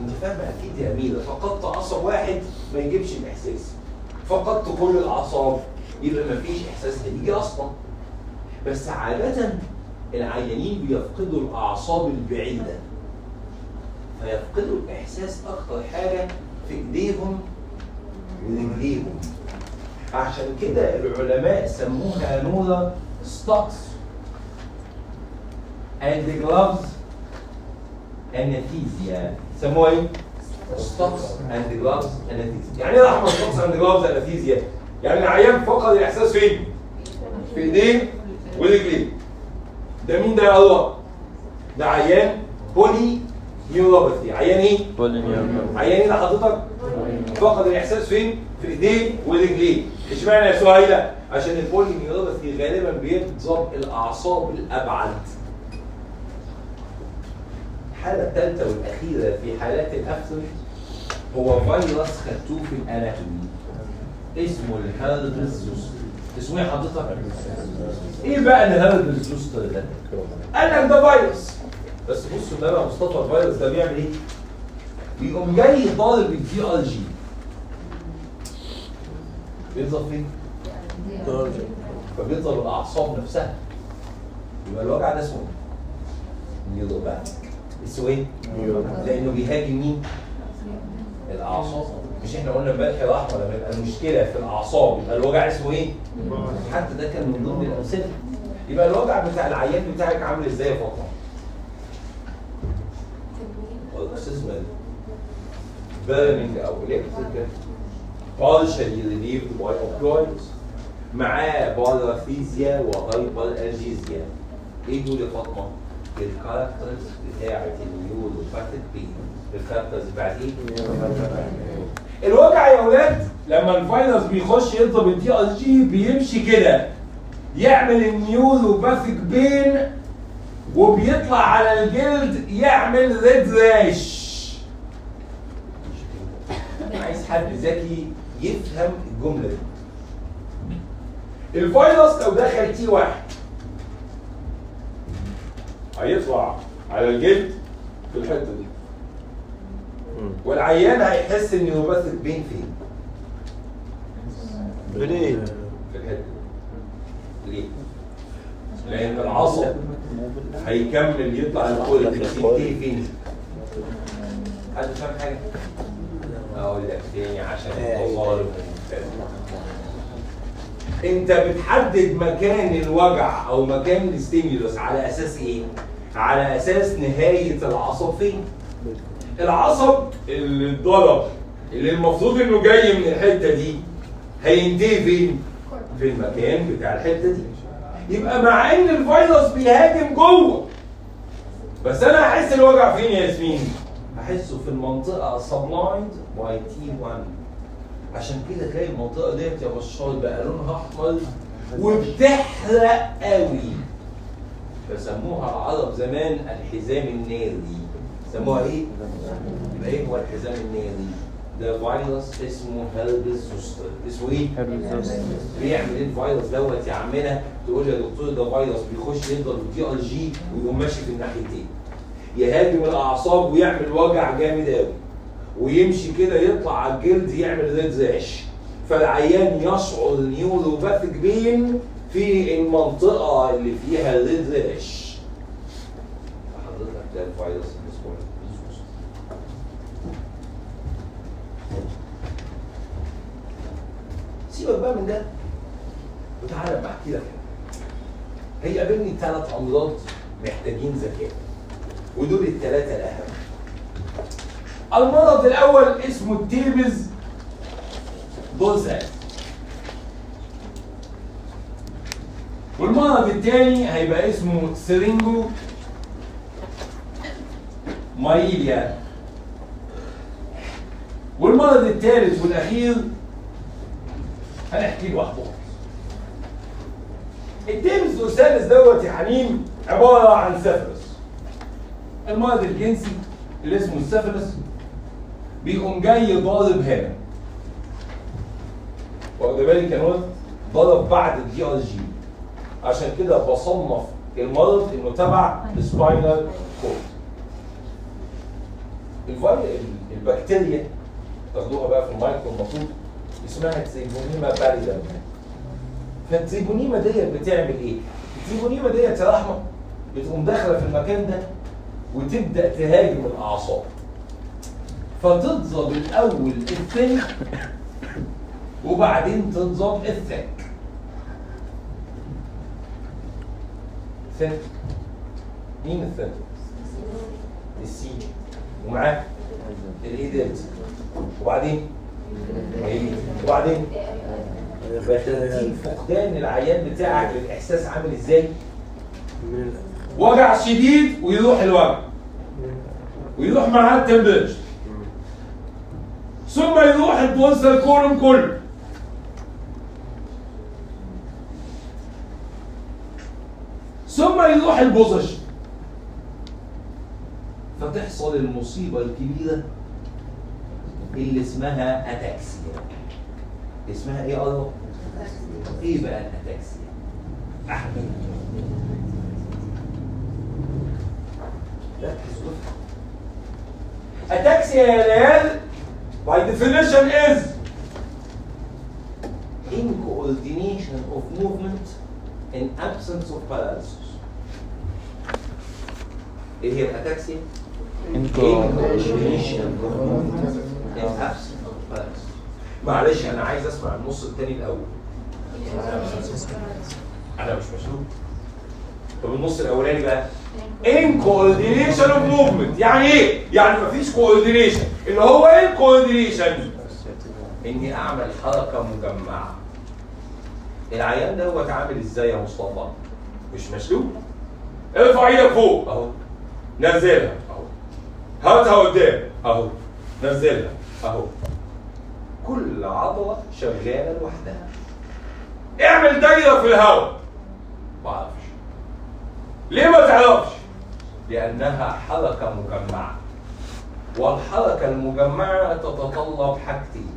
أنت فاهمة أكيد يا أميرة فقدت عصب واحد ما يجيبش الإحساس. فقدت كل الأعصاب يبقى ما فيش إحساس هيجي أصلا. بس عادة العيانين بيفقدوا الأعصاب البعيدة. فيفقدوا الإحساس أكتر حاجة في إيديهم ورجليهم. عشان كده العلماء سموها نورا stocks and the gloves سموها إيه؟ stocks and the gloves يعني إيه رحمة stocks and the gloves؟ يعني العيان فقد الإحساس فين؟ في إيديه ورجليه ده مين ده يا الله؟ ده عيان polyneuropathy عيان إيه؟ عيان إيه ده حضرتك؟ فقد الاحساس فين؟ في ايديه ورجليه اشمعنى يا سهيلة؟ عشان ال polyneuropathy غالبا بيضرب الاعصاب الابعد الحالة الثالثة والأخيرة في حالات ال afferent هو فيروس خدتوه في ال anatomy اسمه ال herpes zoster اسمه إيه حضرتك؟ إيه بقى ال herpes zoster ده؟ قال لك ده فيروس بس بصوا ده بقى مصطفى الفيروس ده بيعمل إيه؟ بيقوم جاي ضارب ال DRG بيضرب فين؟ فبيضرب الأعصاب نفسها يبقى الوجع ده اسمه؟ neuropathic اسمه إيه؟ لأنه بيهاجم مين؟ الأعصاب مش إحنا قلنا يا رحمه لما يبقى المشكلة في الأعصاب يبقى الوجع اسمه إيه؟ حتى ده كان من ضمن الأمثلة يبقى الوجع بتاع العيان بتاعك عامل إزاي يا فاطمة؟ paroxysmal burning أو electrical partially relieved by opioids معاه paresthesia و hyperalgesia إيه دول يا فاطمة؟ ال characters بتاعت ال neuropathic pain ال characters بتاعت إيه؟ الوجع يا أولاد لما الفيروس بيخش يضرب ال DRG بيمشي كده يعمل ال neuropathic pain وبيطلع على الجلد يعمل red rash عايز حد ذكي يفهم الجملة دي. الفيروس لو دخل T واحد هيطلع على الجلد في الحتة دي. والعيان هيحس إن neuropathic pain فين؟ بريد في الحتة دي ليه؟ لأن العصب هيكمل يطلع لفوق ينتهي فين؟ حد فاهم حاجة؟ أقول لك تاني عشان توصل أنت بتحدد مكان الوجع أو مكان الستيمولوس على أساس إيه؟ على أساس نهاية العصب فين؟ العصب اللي اتضرب اللي المفروض انه جاي من الحتة دي هينتهي فين؟ في المكان بتاع الحتة دي. يبقى مع إن الفيروس بيهاجم جوه. بس أنا هحس الوجع فين يا ياسمين؟ هحسه في المنطقة supplied by T 1 عشان كده تلاقي المنطقة ديت يا بشار بقى لونها أحمر وبتحرق قوي. فسموها العرب زمان الحزام الناري. سموها إيه؟ يبقى إيه هو الحزام الناري؟ ده فيروس اسمه herpes zoster اسمه إيه؟ بيعمل إيه الفيروس دوت يا عمنا؟ تقول يا دكتور ده فيروس بيخش يضرب ال DRG ويقوم ماشي في الناحيتين يهاجم الأعصاب ويعمل وجع جامد قوي ويمشي كده يطلع على الجلد يعمل red rash فالعيان يشعر neuropathic pain في المنطقة اللي فيها red rash حضرتك ده الفيروس اللي اسمه الزوستر. سيبك بقى من ده. وتعالى معايا بيقابلني ثلاث امراض محتاجين ذكاء ودول الثلاثه الأهم. المرض الأول اسمه التيبز بوزاك. والمرض الثاني هيبقى اسمه syringomyelia. والمرض الثالث والأخير هنحكي له واحدة التيمز والثالث دوت يا حنين عبارة عن سفلس المرض الجنسي اللي اسمه السفلس بيقوم جاي ضارب هنا. واخد بالك يا نور ضرب بعد ال DRG عشان كده بصنف المرض انه تبع ال spinal cord الفيروس البكتيريا تاخدوها بقى في المايكرو المفروض. اسمها Treponema pallidum فال Treponema ديت بتعمل إيه؟ ال Treponema ديت يا رحمه بتقوم داخلة في المكان ده وتبدأ تهاجم الأعصاب. فتضرب الأول ال thin وبعدين تضرب الثك ثين مين الثين؟ السي ومعاه الاي دلتا وبعدين؟ وبعدين فقدان العيان بتاعك للإحساس عامل إزاي؟ وجع شديد ويروح الوجع. ويروح معاه ال temperature ثم يروح ال posterior column كله. ثم يروح ال position فتحصل المصيبة الكبيرة اللي اسمها ataxia اسمها إيه الله؟ إيه بقى ال ataxia؟ أحمد ركز اتاكسيا يا ليال by definition is incoordination of movement in absence of paralysis إيه هي الاتاكسيا؟ incoordination of movement paralysis معلش أنا عايز أسمع النص التاني الأول. أنا مش مسلوب طب النص الأولاني بقى. In coordination of movement. يعني إيه؟ يعني مفيش coordination. اللي هو إيه coordination؟ إني أعمل حركة مجمعة. العيان دوت عامل إزاي يا مصطفى؟ مش مسلوب ارفع إيدك فوق. أهو. نزلها. أهو. هاتها قدام. أهو. نزلها. اهو كل عضله شغالة لوحدها. اعمل دايرة في الهواء. ما أعرفش. ليه ما تعرفش؟ لأنها حركه مجمعة. والحركه المجمعة تتطلب حاجتين.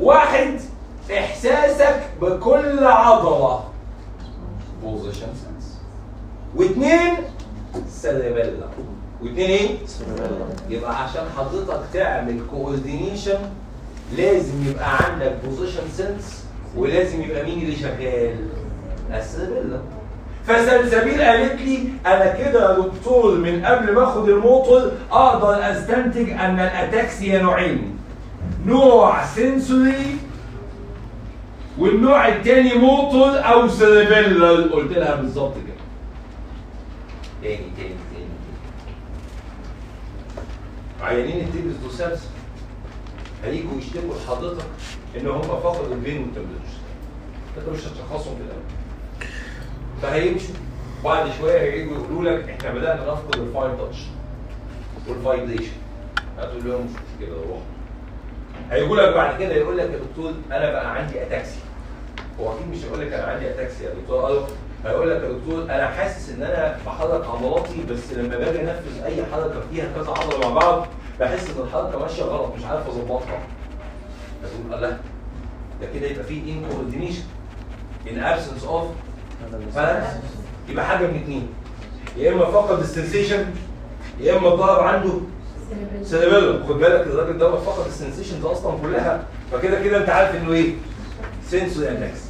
واحد إحساسك بكل عضلة. بوزيشن سنس واثنين سيربيلا واثنين إيه يبقى عشان حضرتك تعمل coordination لازم يبقى عندك position sense ولازم يبقى مين اللي شغال؟ ال cerebellum فسلسبيل قالت لي أنا كده يا دكتور من قبل ما آخد الموتور أقدر أستنتج أن ال ataxia نوعين نوع sensory والنوع الثاني موتور أو cerebellar قلت لها بالظبط كده. تاني تاني. عيانين ال tabes dorsalis هيجوا يشتكوا لحضرتك إن هم فقدوا ال pain وال temperature انت مش هتشخصهم في الأول. فهيمشوا. بعد شوية هيجوا يقولوا لك إحنا بدأنا نفقد ال fine touch وال vibration هتقول لهم مش مشكلة روح هيقول لك بعد كده يقول لك يا دكتور أنا بقى عندي ataxia. هو أكيد مش هيقول لك أنا عندي ataxia يا دكتور قال هيقول لك يا دكتور أنا حاسس إن أنا بحرك عضلاتي بس لما باجي أنفذ أي حركه فيها كذا عضلة مع بعض بحس إن الحركه ماشية غلط مش عارف أظبطها. فتقول لا. ده كده يبقى فيه incoordination ان absence of balance يبقى حاجة من اتنين. يا إما فقد ال sensation يا إما ضرب عنده cerebellum خد بالك الراجل دوت فقد ال sensations أصلا كلها. فكده كده أنت عارف إنه إيه؟ sensory ataxia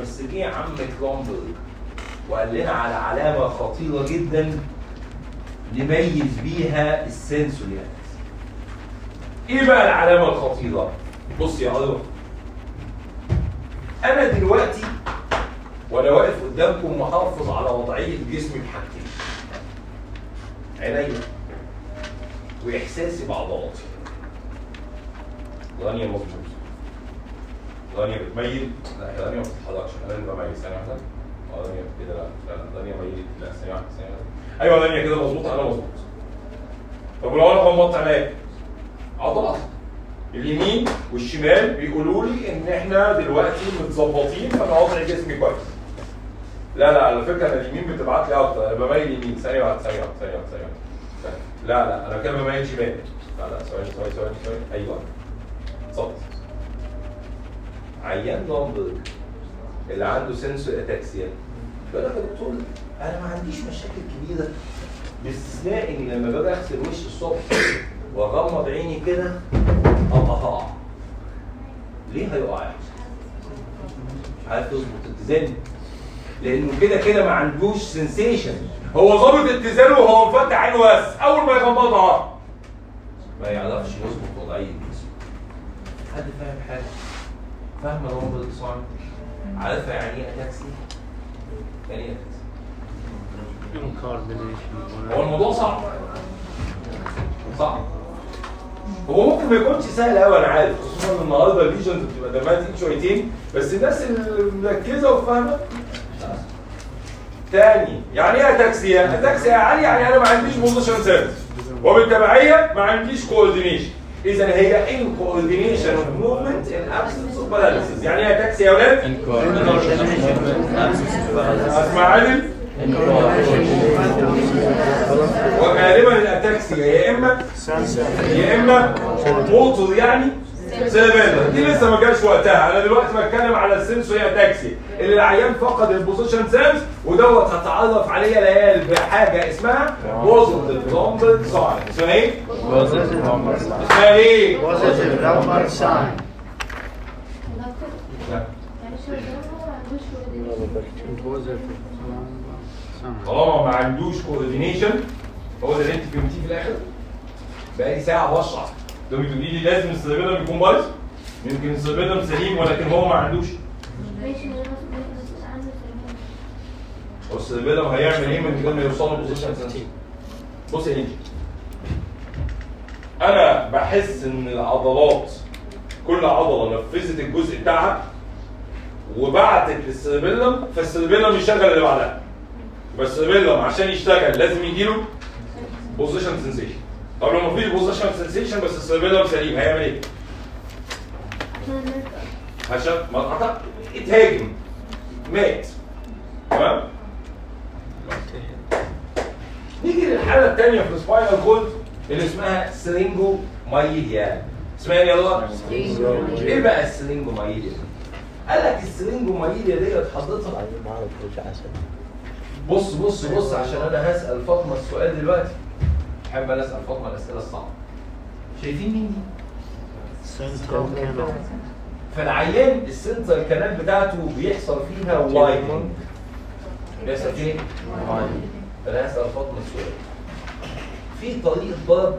بس جه عم Romberg وقال لنا على علامة خطيرة جدا نميز بيها ال sensory ataxia إيه بقى العلامة الخطيرة؟ بص يا أروح أنا دلوقتي وأنا واقف قدامكم محافظ على وضعية جسمي بحاجتين عينيا. وإحساسي بعضلاتي رانيا مظبوط رانيا بتميل لا رانيا ما بتتحركش. أنا اللي بميل ثانية واحدة. آه رانيا كده لا لا رانيا ميلت لا ثانية واحدة أيوه رانيا كده مظبوط. أنا مظبوط. طب ولو أنا غمضت عينيا عضلات. اليمين والشمال بيقولوا لي إن إحنا دلوقتي متظبطين فأنا وضع جسمي كويس. لا لا على فكرة أنا اليمين بتبعت لي أكتر. أنا بميل يمين. ثانية واحدة ثانية واحدة ثانية واحدة ثانية لا لا أنا كده بميل شمال. لا لا ثواني ثواني ثواني ثواني. أيوه. ظبط عيان Romberg اللي عنده sensory ataxia بيقول لك يا دكتور أنا ما عنديش مشاكل كبيرة. باستثناء إن لما باجي أغسل وشي الصبح وأغمض عيني كده ابقى هقع. ليه هيقع؟ مش عارف يظبط اتزان لأنه كده كده ما عندوش sensation هو ظابط اتزانه وهو مفتح عينه بس أول ما يغمضها. ما يعرفش يظبط وضعية الجسم. حد فاهم حاجة؟ فاهمه رمض الاتصال عارفه يعني إيه أتاكسي؟ اتاكسي هو الموضوع صعب. صعب. هو ممكن ما يكونش سهل قوي أنا عارف خصوصا النهارده الليجنز بتبقى تقيل شويتين بس الناس اللي مركزة وفاهمة تاني. يعني إيه ataxia؟ ataxia يا علي يعني أنا ما عنديش position sense وبالتبعية ما عنديش coordination اذا هي incoordination of movement in absence of paralysis يعني إيه ataxia يا ولاد؟ أسمع عادل وغالبا ال ataxia يا اما يا إما موتور يعني cerebellar دي لسه ما جاش وقتها أنا دلوقتي بتكلم على ال sensory ataxia اللي العيان فقد ال position sense ودوت هتعرف عليه ليال بحاجة اسمها positive Romberg sign اسمها إيه؟ اسمها إيه؟ Sign. لا. يعني شو هو ما عندوش coordination. طالما ما عندوش coordination هو ده اللي انت فهمتيه في الآخر بقالي ساعة بشرح ده بتقولي لي لازم ال cerebellum يكون بايظ يمكن ال cerebellum سليم ولكن هو ما عندوش. هو ال cerebellum هيعمل إيه من غير ما يوصل له position sense بص يا انجي أنا بحس إن العضلات كل عضلة نفذت الجزء بتاعها وبعتت لل cerebellum فال cerebellum يشغل اللي بعدها. بس ال cerebellum عشان يشتغل لازم يجيله position sensation طب لو مفيش position sensation بس ال cerebellum سليم هيعمل إيه؟ عشان ما اتقطع اتهاجم مات. تمام؟ نيجي للحالة الثانية في ال spinal cord اللي اسمها syringomyelia. اسمها إيه؟ يلا؟ إيه بقى ال syringomyelia؟ قال لك ال syringomyelia ديت حضرتك بص بص بص عشان أنا هسأل فاطمة السؤال دلوقتي. احب أنا اسال فاطمه الأسئلة الصعبة. شايفين مين دي؟ Central canal. فالعيان ال central canal بتاعته بيحصل فيها widening بيحصل فيه أنا هسأل فاطمه السؤال. في طريق ضرب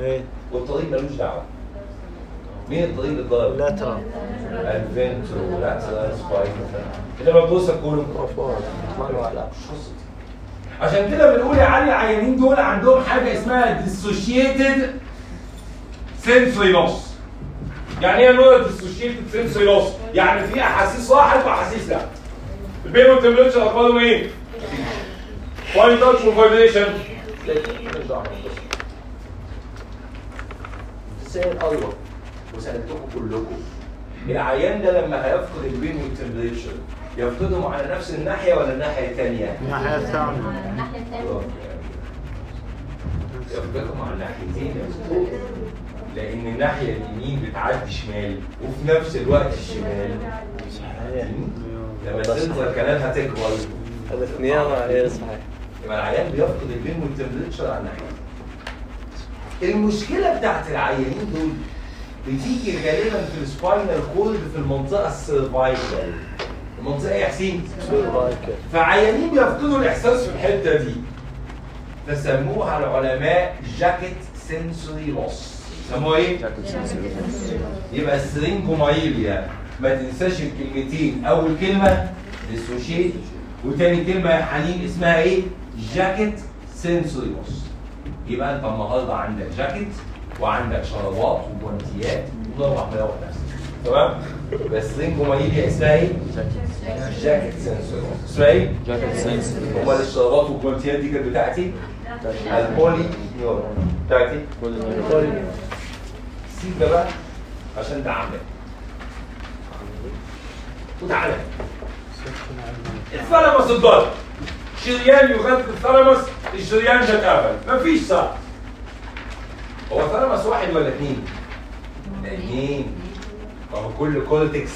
إيه؟ والطريق ملوش دعوة. مين الطريق الضرب؟ lateral ال ventrolateral spino إنما تبص ال column ما له علاقه مش قصتي عشان كده بنقول يا علي العيانين دول عندهم حاجة اسمها dissociated sensory loss يعني إيه نوع dissociated sensory loss؟ يعني في أحاسيس راحت وأحاسيس لا ال pain وال temperature اخبارهم إيه؟ fine touch و vibration. تسال أيوه وسألتكم كلكم العيان ده لما هيفقد ال pain وال temperature يفقدهم على نفس الناحية ولا الناحية الثانية؟ الناحية الثانية. الناحية الثانية. يفقدهم على الناحيتين. لأن الناحية اليمين بتعدي شمال وفي نفس الوقت الشمال. لما ال central canal هتكبر الاثنين إيه صحيح. يبقى العيان بيفقد ال pain وال temperature على الناحية. المشكلة بتاعت العيانين دول بتيجي غالبا في ال spinal cord في المنطقة ال cervical المنطقة يا حسين؟ فعيانين بيفقدوا الإحساس في الحتة دي. فسموها العلماء jacket sensory loss سموها إيه؟ يبقى ال syringomyelia ما تنساش الكلمتين. أول كلمة dissociated وتاني كلمة يا حنين اسمها إيه؟ jacket sensory loss يبقى أنت النهارده عندك جاكيت وعندك شرابات وجوانتيات وضرب مروق نفسك تمام؟ بس رينجومانيليا اسمها إيه؟ جاكيت سنسوريوس اسمها إيه؟ جاكيت سنس امال الشرابات والجوانتيات دي كانت بتاعتي؟ البولي نيورون بتاعتي؟ سيب ده بقى عشان ده عمل وتعالى الثلمس الضرب شريان يغذي الثلمس الشريان ده اتقفل مفيش صح هو ثلمس واحد ولا اثنين؟ اثنين طب كل كولتكس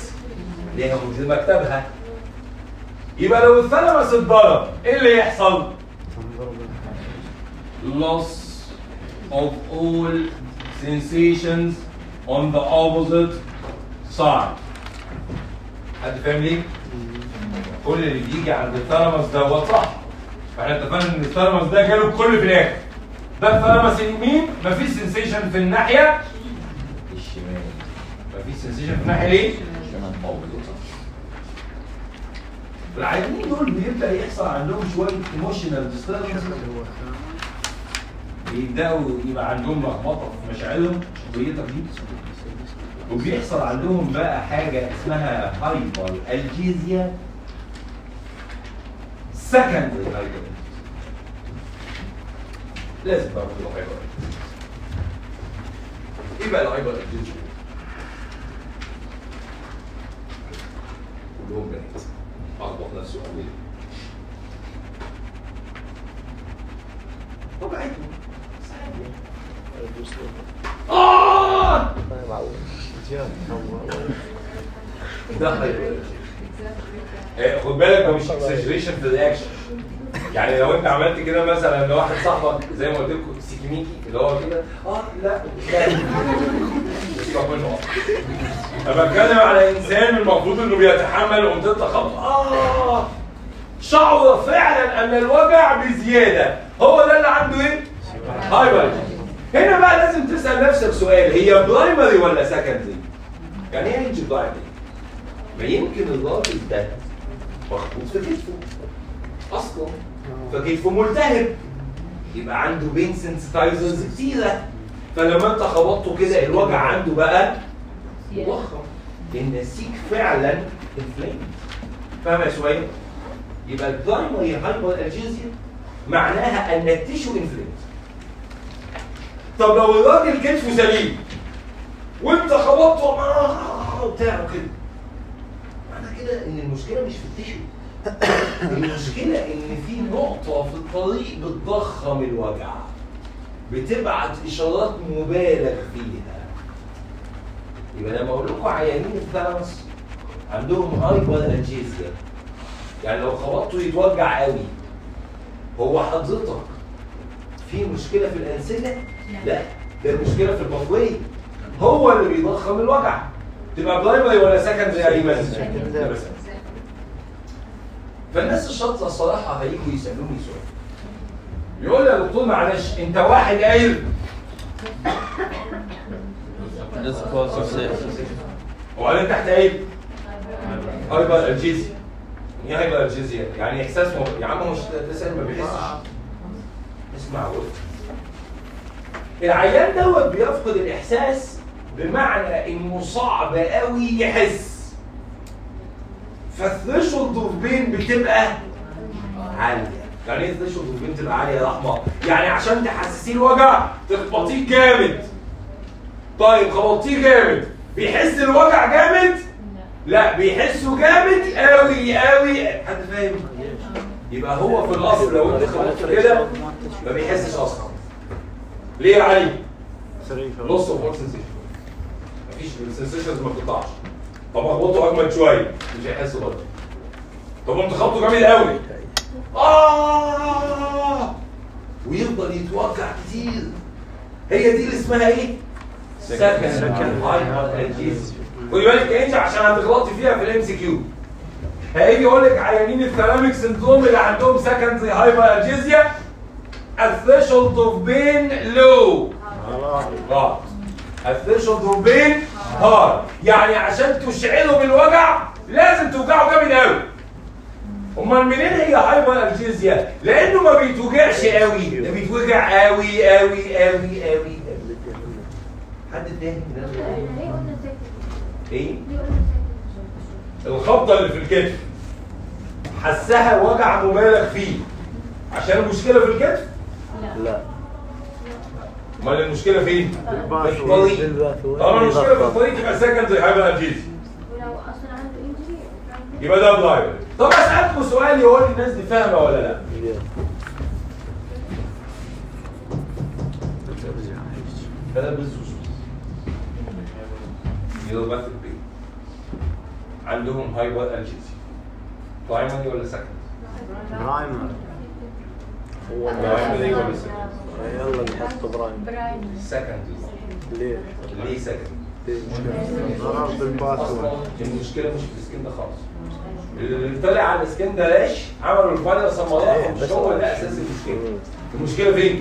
ليها مدير مكتبها يبقى لو الثلمس اتضرب إيه اللي يحصل؟ loss of all sensations on the opposite side. حد فاهم ليه؟ كل اللي بيجي عند الثلمس دوت صح. فإحنا اتفقنا إن ال thalamus ده جاله الكل في الآخر. ده ال thalamus اليمين مفيش sensation في الناحية. مفيش sensation في الناحيه ليه؟ opposite. العيانين دول بيبدأ يحصل عندهم شوية emotional disturbance بيبدأوا يبقى عندهم لخبطة في مشاعرهم شخصيتك دي وبيحصل عندهم بقى حاجة اسمها hyperalgesia سكندري هايبر لازم تعرفوا الهايبر إيه بقى الهايبر الجيزيا؟ كلهم بنات اخبط نفسه قوي طبيعتهم آه! ده إيه، خد بالك ده مش exaggeration في ال reaction يعني لو أنت عملت كده مثلا لو واحد صاحبك زي ما قلت لكم سيكيميكي اللي هو كده آه لا لا أنا بتكلم على إنسان المفروض إنه بيتحمل قمت انت خبط آه. شعر فعلا أن الوجع بزيادة. هو ده اللي عنده إيه؟ hyper هنا بقى لازم تسأل نفسك سؤال. هي primary ولا secondary؟ يعني إيه انج primary؟ ما يمكن الراجل ده مخبوط في كتفه. أصلا. فكتفه ملتهب. يبقى عنده pain sensitizers كتيرة. فلما انت خبطته كده الوجع عنده بقى مضخم. لأن ال tissue فعلا inflamed فاهم يا سميه؟ يبقى ال primary hyperalgesia معناها أن ال tissue inflamed طب لو الراجل كتفه سليم وانت خبطته آه وبتاع كده معنى كده إن المشكلة مش في ال tissue المشكلة إن في نقطة في الطريق بتضخم الوجع. بتبعت إشارات مبالغ فيها. يبقى لما أقول لكم عيانين ال thalamus عندهم hyperalgesia. يعني لو خبطته يتوجع قوي. هو حضرتك في مشكلة في الأنسجة؟ لا. ده المشكلة في ال pathway هو اللي بيضخم الوجع. تبقى primary ولا secondary secondary. فالناس الشاطره الصراحة هيجوا يسألوني سؤال. يقول لي يا دكتور معلش انت واحد قايل؟ وبعدين تحت قايل؟ hyperalgesia إيه hyperalgesia؟ يعني إحساس. يا عم مش تسال ما بيحسش. اسمع قول العيان دوت بيفقد الإحساس بمعنى إنه صعب قوي يحس. فال threshold of pain بتبقى عالية. يعني إيه ال threshold of pain تبقى عالية يا رحمة؟ يعني عشان تحسسيه الوجع تخبطيه جامد. طيب خبطيه جامد. بيحس الوجع جامد؟ لا. بيحسه جامد قوي قوي حد فاهم؟ يبقى هو في الأصل لو أنت خبطته كده ما بيحسش أصلا. ليه يا علي؟ loss of sensation مفيش ال sensations ما بتطلعش طب اخبطه أجمد شوية. مش هيحس برضه. طب انت خبطه جامد قوي. آه! ويفضل يتوجع كتير. هي دي اللي اسمها إيه؟ second. hyperalgesia خدي بالك إنت عشان هتغلطي فيها في ال MCQ هيجي يقول لك عيانين ال thalamic syndrome اللي عندهم secondary hyperalgesia ال threshold of pain low غلط ال threshold of pain high يعني عشان تشعره بالوجع لازم توجعه جامد قوي أمال منين هي hyperalgesia؟ لأنه ما بيتوجعش قوي ده بيتوجع قوي قوي قوي قوي حد تاني؟ ليه قلنا ساكت؟ إيه؟ ليه قلنا ساكت؟ الخبطة اللي في الكتف. حسها وجع مبالغ فيه. عشان المشكلة في الكتف؟ لا. أمال المشكلة فين؟ في الطريق. طالما المشكلة في الطريق يبقى secondary hyperalgesia ولو أصلا عنده انجري يبقى ده بلايبل طب أسألكم سؤال يقول لي الناس دي فاهمة ولا لا؟ كلام بالزوز نيوروباثيك بين عندهم هايبر الجيزيا برايمري ولا سكند؟ برايمر هو برايمري ولا سكند؟ يلا نحط برايمر second ليه؟ ليه second؟ ضرر بال pathway المشكلة مش في ال skin ده خالص. اللي طلع على ال skin ده ليش؟ عملوا الفيروس الموضوع إيه، مش هو ده أساس المشكلة. المشكلة فين؟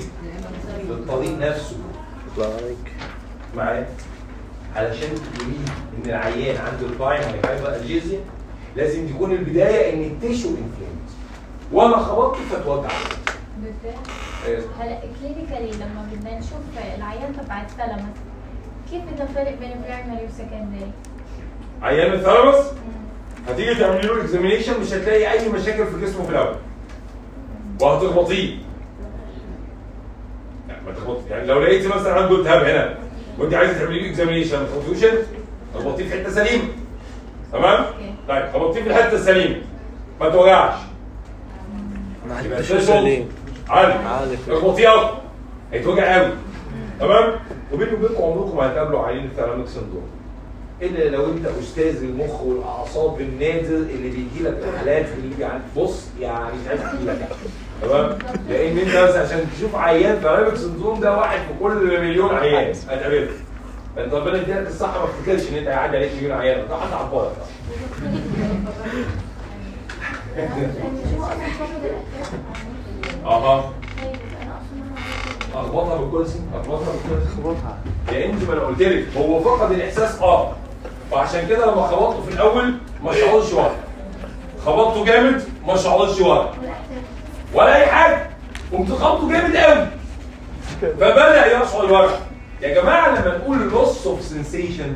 في الطريق نفسه. لايك معايا؟ علشان تقولي إن العيان عنده ال primary hyperalgesia لازم تكون البداية إن ال tissue inflamed وأنا خبطت فتوجع. إيه، هلا clinically لما بدنا نشوف العيان تبع ال thalamus كيف بدنا نفرق بين primary و secondary؟ عيان ال thalamus هتيجي تعملي له examination مش هتلاقي أي مشاكل في جسمه في الأول. وهتخبطيه. يعني ما تخبط يعني لو لقيتي مثلا عنده التهاب هنا وأنت عايزة تعملي له examination ما تخبطيهوش انت خبطيه في حتة سليمة. تمام؟ طيب خبطيه في الحتة السليمة. ما توجعش. ال tissue ده سليم عالي. عالي. اخبطيه أكتر. هيتوجع قوي. تمام؟ وبيني وبينكم عمركم ما هتقابلوا عيان ال thalamic syndrome الا لو أنت أستاذ المخ والأعصاب النادر اللي بيجي لك الحالات اللي يجي عند بص يعني مش عايز أحكي لك. تمام؟ لأن أنت بس عشان تشوف عيان thalamic syndrome ده واحد في كل مليون عيان. هتقابله. فأنت ربنا يديلك الصحة ما تفتكرش إن أنت هيعدي عليك مليون عيان. ده حد عبارك مش أها. اخبطها بالكرسي اخبطها بالكرسي خبطها يا انت ما أنا قلت لك هو فقد الإحساس آه. وعشان كده لما خبطته في الأول ما شعرش ورا خبطته جامد ما شعرش ورا ولا أي حاجة. قمت خبطه جامد قوي. فبدأ يشعر ورا يا جماعة لما نقول loss of sensation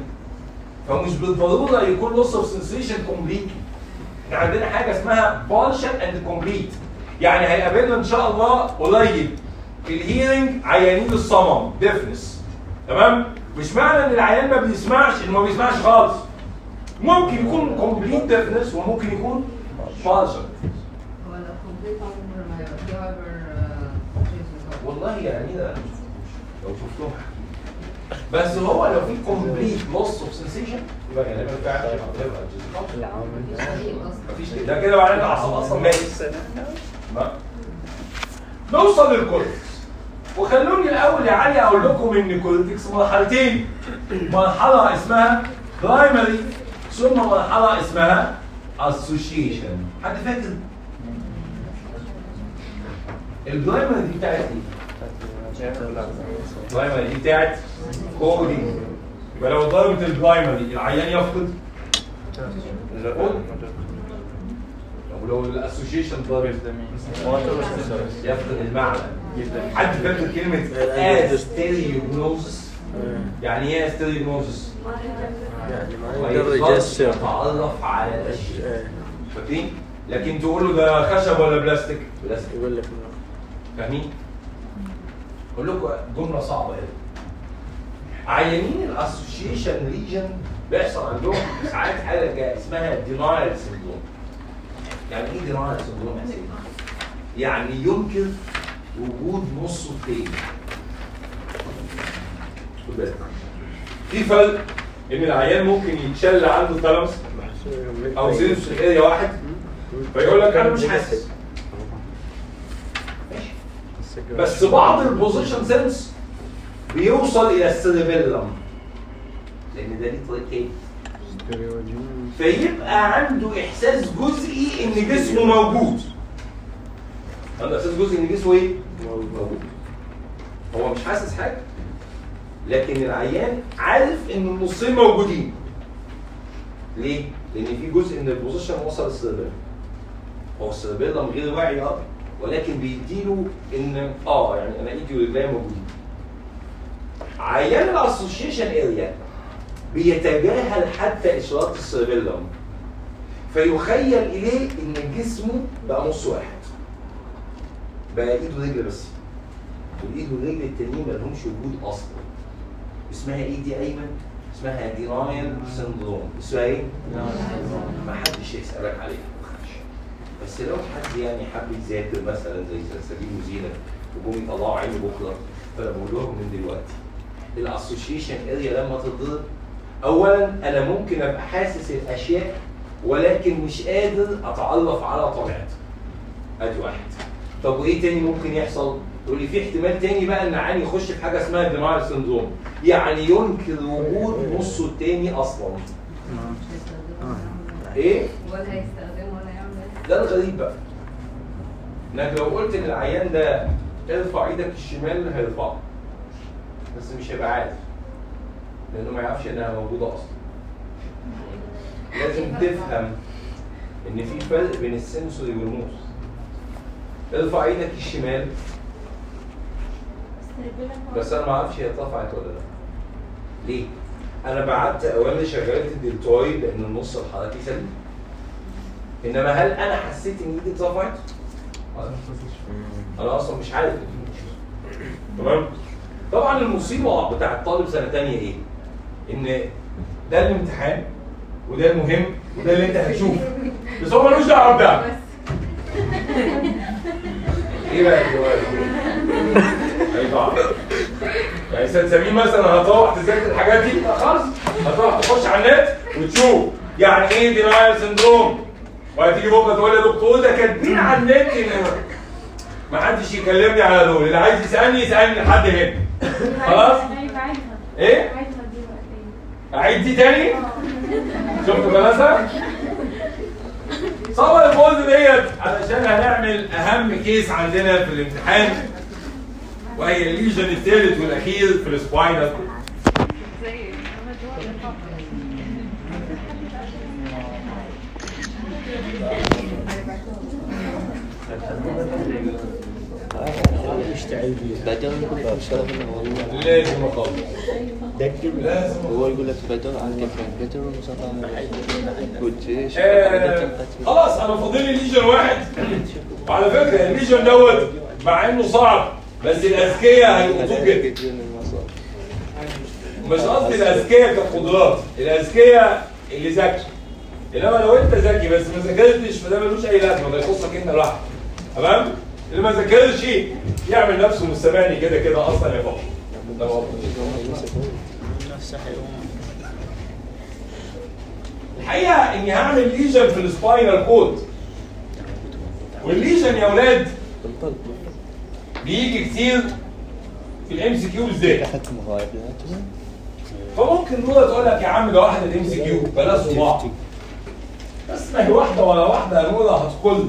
فمش بالضرورة يكون loss of sensation complete إحنا عندنا حاجة اسمها partial and complete يعني هيقابلنا إن شاء الله قريب في ال hearing عيانين الصمم deafness تمام؟ مش معنى إن العيان ما بيسمعش انه ما بيسمعش خالص. ممكن يكون complete deafness وممكن يكون partial والله يعني ده لو شفتهم بس هو لو في complete loss of sensation يبقى غالبا فعلا هتبقى مفيش ده كده معناه إن الاعصاب أصلا ماتت. ما- نوصل لل cortex وخلوني الأول يا علي أقول لكم إن ال cortex مرحلتين. مرحلة اسمها primary ثم مرحلة اسمها association حد فاكر ال primary دي بتاعت إيه؟ ال primary دي بتاعت coding يبقى لو ضربت ال primary العيان يفقد. ولو ال association ضرب يفقد المعنى حد فاكر كلمة stereognosis؟ يعني إيه stereognosis؟ يعني ما يجسم يتعرف على الأشياء إيه. فاكرين؟ لكن تقول له ده خشب ولا بلاستيك؟ بلاستيك يقول لك فاهمين؟ أقول لكم جملة صعبة هنا عيانين ال association region بيحصل عندهم ساعات حاجة اسمها denial syndrome يعني إيه denial syndrome؟ يعني ينكر وجود نص التاني. خد بالك. في فرق إن العيان ممكن يتشل عنده thalamus أو sensory area واحد فيقول لك أنا مش حاسس. بس بعض ال position sense بيوصل إلى ال cerebellum لأن ده ليه طريقتين. فيبقى عنده إحساس جزئي إن جسمه موجود. عنده إحساس جزئي إن جسمه إيه؟ موجود. هو مش حاسس حاجة لكن العيان عارف إن النصين موجودين. ليه؟ لأن في جزء من ال position وصل ال cerebellum هو ال cerebellum غير واعي آه ولكن بيديله إن آه يعني أنا إيدي ورجلي موجودين. عيان ال association area بيتجاهل حتى اشارات ال cerebellum فيخيل إليه إن جسمه بقى نص واحد بقى ايد ورجل بس والايد والرجل التانيين ما لهمش وجود أصلا اسمها إيه دي أيمن؟ اسمها denial syndrome اسمها إيه؟ ما حدش يسألك عليها. بس لو حد يعني حب يذاكر مثلا زي سلسبيل وزينب وجم يطلعوا عينه بكرة فأنا بقول لهم من دلوقتي ال association area لما تتضرب اولا أنا ممكن أبقى حاسس الأشياء ولكن مش قادر أتعرف على طبيعتها. أدي واحد. طب وإيه تاني ممكن يحصل؟ تقول لي في احتمال تاني بقى إن عيني يخش في حاجة اسمها ديمار سندروم يعني ينكر وجود نصه التاني أصلا. إيه؟ ولا هيستخدمه ولا يعمل ده الغريب بقى. إنك لو قلت للعيان ده ارفع إيدك الشمال هيرفعها بس مش هيبقى عارف. لأنه ما يعرفش إنها موجودة أصلا لازم تفهم إن في فرق بين السنسوري والموس ارفع إيدك الشمال بس أنا ما أعرفش هي اترفعت ولا لأ ليه؟ أنا بعت اوامر شغاله الدلتويد لأن النص الحركي سليم إنما هل أنا حسيت إن إيدي اترفعت؟ أنا أصلا مش عارف. تمام؟ طبعا المصيبة بتاع الطالب سنة ثانية إيه؟ إن ده الامتحان وده المهم وده اللي أنت هتشوفه. بس هو ملوش دعوة بده. إيه بقى دلوقتي؟ يعني سلسبيل مثلا هتروح تذاكر الحاجات دي؟ لا خالص هتروح تخش على النت وتشوف يعني إيه دينايل سندروم وهتيجي بكرة تقول لي يا دكتور ده كاتبين على النت إن ما حدش يكلمني على دول. اللي عايز يسألني يسألني لحد هنا. خلاص؟ إيه؟ اعيد دي تاني؟ شفتوا جلسه صور البوز ديت. علشان هنعمل أهم كيس عندنا في الامتحان وهي الليجن الثالث والأخير في السباينال زي محمد هو اللي فكر. بدر يقول لك الموضوع لازم اخلص لازم هو يقول لك بدر عن كيف بدر ومصطفى قلت إيش؟ آه، خلاص أنا فاضل لي ليجن واحد. وعلى فكرة الليجن دوت مع إنه صعب بس الأذكياء هيقطوه جدا مش قصدي الأذكياء كقدرات الأذكياء اللي ذكي. إنما لو أنت ذكي بس ما ذاكرتش فده ملوش أي لازمة ده يخصك إنت لوحدك. تمام؟ اللي ما ذاكرش يعمل نفسه مستمعني كده كده أصلا يا بابا. الحقيقة إني هعمل lesion في ال spinal cord وال lesion يا أولاد بيجي كتير في ال MCQ بالذات. فممكن نورة تقول لك يا عم ده واحدة ال MCQ بلاش صباع. بس ما هي واحدة ولا واحدة يا نورة هتقل.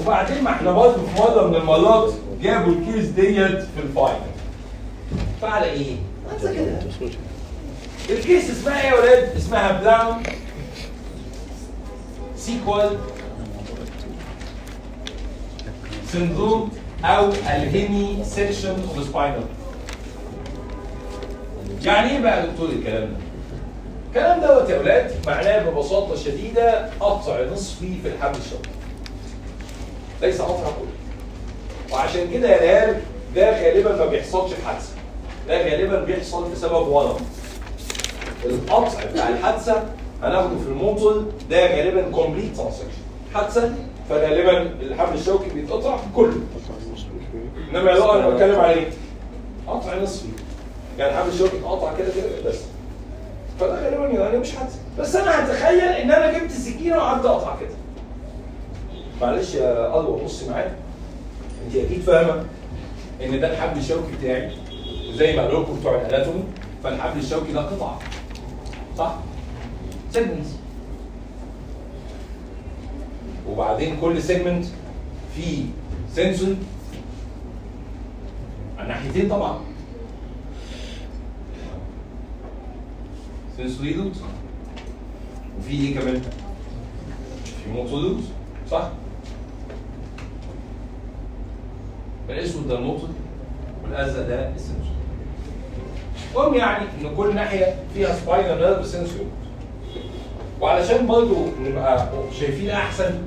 وبعدين ما إحنا برضه في مرة من المرات جابوا ال case ديت في ال final فعلى إيه؟ ال case اسمها إيه يا ولاد؟ اسمها Brown-Sequard syndrome أو ال hemisection of spinal يعني إيه بقى يا دكتور الكلام ده؟ الكلام دوت يا ولاد معناه ببساطة شديدة قطع نصفي في الحبل الشوكي ليس قطع كلي وعشان كده يا ريال ده غالبا ما بيحصلش في حادثة. ده غالبا بيحصل بسبب ورم القطع بتاع الحادثة هناخده في الموتور ده غالبا complete transection حادثة فغالبا الحبل الشوكي بيتقطع كله. إنما لو أنا بتكلم على إيه؟ قطع نصفي يعني الحبل الشوكي اتقطع كده كده بس. فده غالبا يعني مش حادثة. بس أنا هتخيل إن أنا جبت سكينة وقعدت أقطع كده. معلش يا اضوى بصي معايا. انت أكيد فاهمة ان ده الحبل الشوكي بتاعي. وزي ما قالوا لكم بتوع ال anatomy فالحبل الشوكي ده قطعه صح؟ segments وبعدين كل segment فيه sensory على ناحيتين طبعا. sensory root وفي إيه كمان؟ في motor root صح؟ الاسود ده الموتور والازرق ده ال sensory. المهم يعني إن كل ناحية فيها spinal nerve sensory وعلشان برضه نبقى شايفين أحسن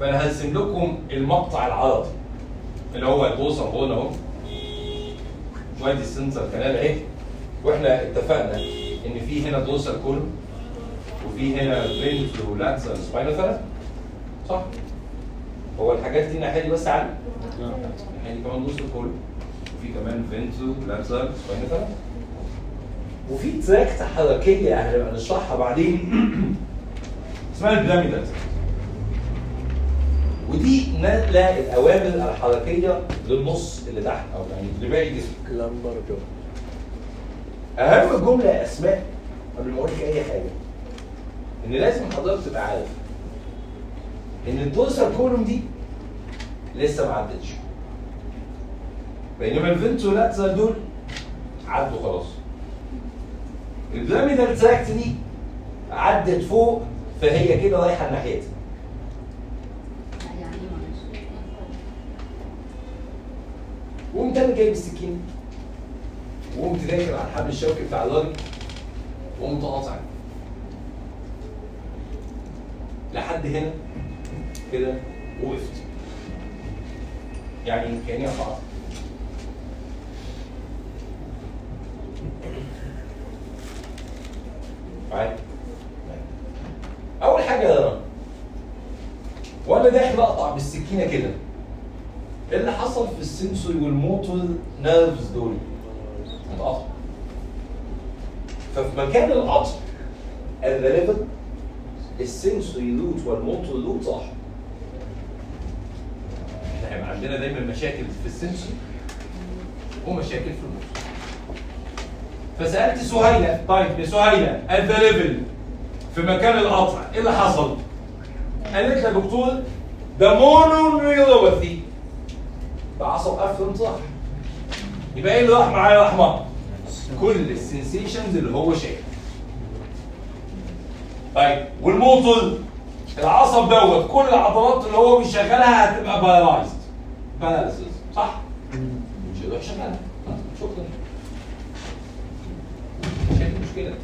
فأنا هرسم لكم المقطع العرضي. اللي هو البوصه هون أهو. وادي السنسر كانال اهي وإحنا اتفقنا إن في هنا دوسر كولوم وفي هنا فينترو لاتسر سباينال صح؟ هو الحاجات دي الناحيه دي بس عالي الناحيه دي كمان دوسر كولوم وفي كمان لاتسر سباينال ثلاث وفي تراكت حركيه هنبقى نشرحها بعدين. اسمها البيراميدال ودي نقلة الأوامر الحركية للنص اللي تحت. أو يعني لباقي جسمك. أهم جملة يا أسماء قبل ما أقول لك أي حاجة. إن لازم حضرتك تبقى عارف إن الدوسر كولوم دي لسه ما عدتش. بينما ال ventrolateral دول عدوا خلاص. ال pyramidal tract دي عدت فوق فهي كده رايحة ناحيتها وقمت أنا جايب السكينه وقمت داخل على الحبل الشوكي بتاع الراجل وقمت قاطع لحد هنا كده وقفت يعني كأني قطعت معايا أول حاجة يا رنا وأنا داخل أقطع بالسكينة كده إيه اللي حصل في السنسوري والموتور نيرفز دول؟ اتقطعوا. ففي مكان القطع ال relevant ال sensory root وال motor root راحوا. عندنا دايما مشاكل في ال sensory ومشاكل في الموتور. فسألت سهيلة طيب يا سهيلة the level في مكان القطع إيه اللي حصل؟ قالت لي يا دكتور ده mononeuropathy ده عصب قفل صح يبقى إيه اللي راح معايا يا أحمد؟ كل ال sensations اللي هو شايفها طيب والموتور العصب دوت كل العضلات اللي هو بيشغلها هتبقى paralyzed paralysis صح؟ مش هيروح يشغلها شكرا. هي المشكلة؟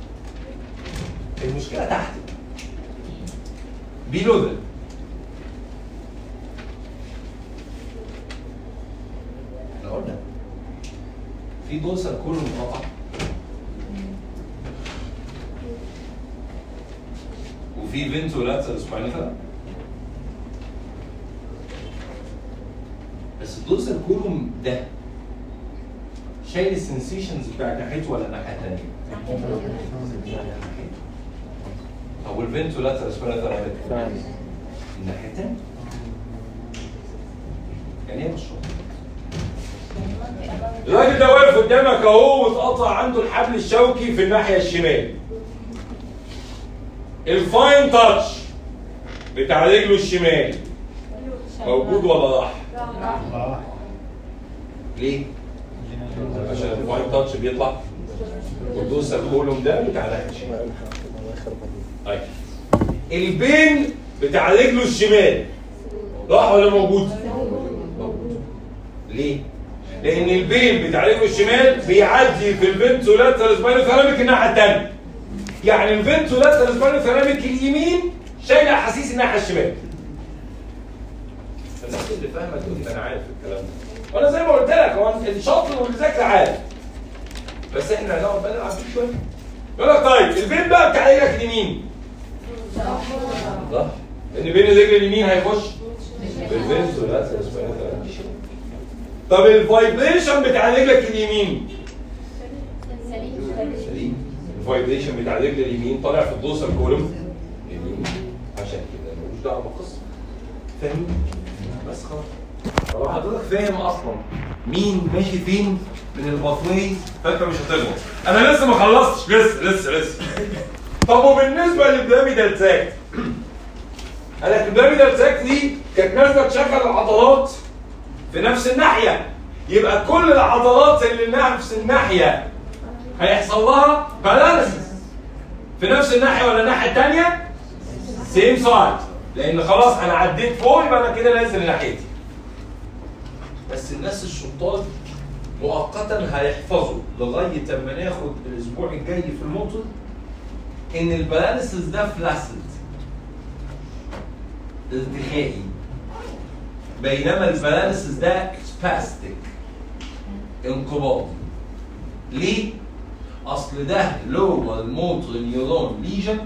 المشكلة تحت. below ده إحنا قلنا. في dorsal column انقطع وفي ventrolateral spinothalamic بس ال dorsal column ده شايل ال sensations بتاع ناحيته ولا الناحية الثانية؟ طب spinothalamic الناحية الثانية يعني إيه مشروع؟ الراجل ده واقف قدامك أهو واتقطع عنده الحبل الشوكي في الناحية الشمال ال fine touch بتاع رجله الشمال موجود ولا راح؟ ليه؟ عشان ال fine touch بيطلع وال dorsal column ده الناحيه طيب ال pain بتاع رجله الشمال راح ولا موجود؟ موجود ليه؟ لأن ال pain بتاع رجله الشمال بيعدي في ال ventrolateral spinothalamic الناحية التانية. يعني ال ventrolateral spinothalamic اليمين شايل أحاسيس الناحية الشمال. الناس اللي فاهمة تقول أنا عارف الكلام ده. وأنا زي ما قلت لك هو الشاطر واللي ذاكر عارف. بس إحنا هنقعد بقى نلعب فيه شوية. يقول لك طيب ال pain بقى بتاع رجلك اليمين. صح ال pain الرجل اليمين هيخش. ولا طب ال vibration بتاع رجلك اليمين. سليم. ال vibration بتاع رجل اليمين طالع في ال dorsal column عشان كده ملوش دعوة بالقصة. فاهم بس خلاص طب حضرتك فاهم أصلا مين ماشي فين من البطنيه فانت مش هتغلط. أنا لسه ما خلصتش. لسه لسه لسه. طب وبالنسبة للبيراميدال تراكت قال لك البيراميدال دي كانت نازلة تشغل العضلات في نفس الناحية. يبقى كل العضلات اللي نفس الناحية هيحصل لها بالانسز في نفس الناحية ولا الناحيه الثانية same side لأن خلاص أنا عديت فوق يبقى أنا كده نازل ناحيتي. بس الناس الشطار مؤقتا هيحفظوا. لغاية اما ناخد الأسبوع الجاي في الموتور إن ال paralysis ده flaccid ارتخائي بينما ال paralysis ده spastic انقباضي. ليه؟ أصل ده lower motor neuron lesion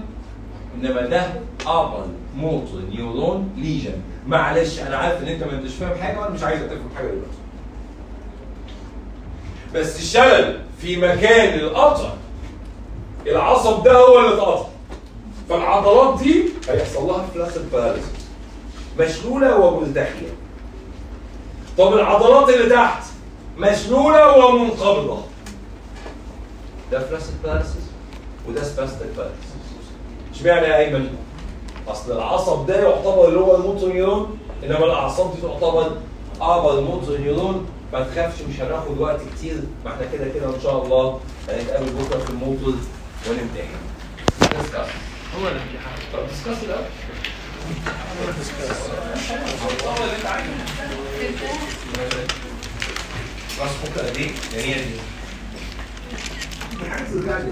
إنما ده upper motor neuron lesion. معلش أنا عارف إن أنت ما أنتش فاهم حاجة وأنا مش عايزك تفهم حاجة دلوقتي. بس الشلل في مكان القطع العصب ده هو اللي اتقطع. فالعضلات دي هيحصل لها flaccid paralysis مشلولة ومرتخية. طب العضلات اللي تحت مشلولة ومنقبضة. ده flaccid paralysis وده spastic paralysis اشمعنى يا ايمن؟ أصل العصب ده يعتبر lower motor neuron إنما الأعصاب دي تعتبر upper motor neuron ما تخافش مش هناخد وقت كتير ما إحنا كده كده إن شاء الله هنتقابل بكرة في الموتور ونمتحن. discuss هو الامتحان طب discuss الأول. راس بكرة قد إيه؟ ترجع لي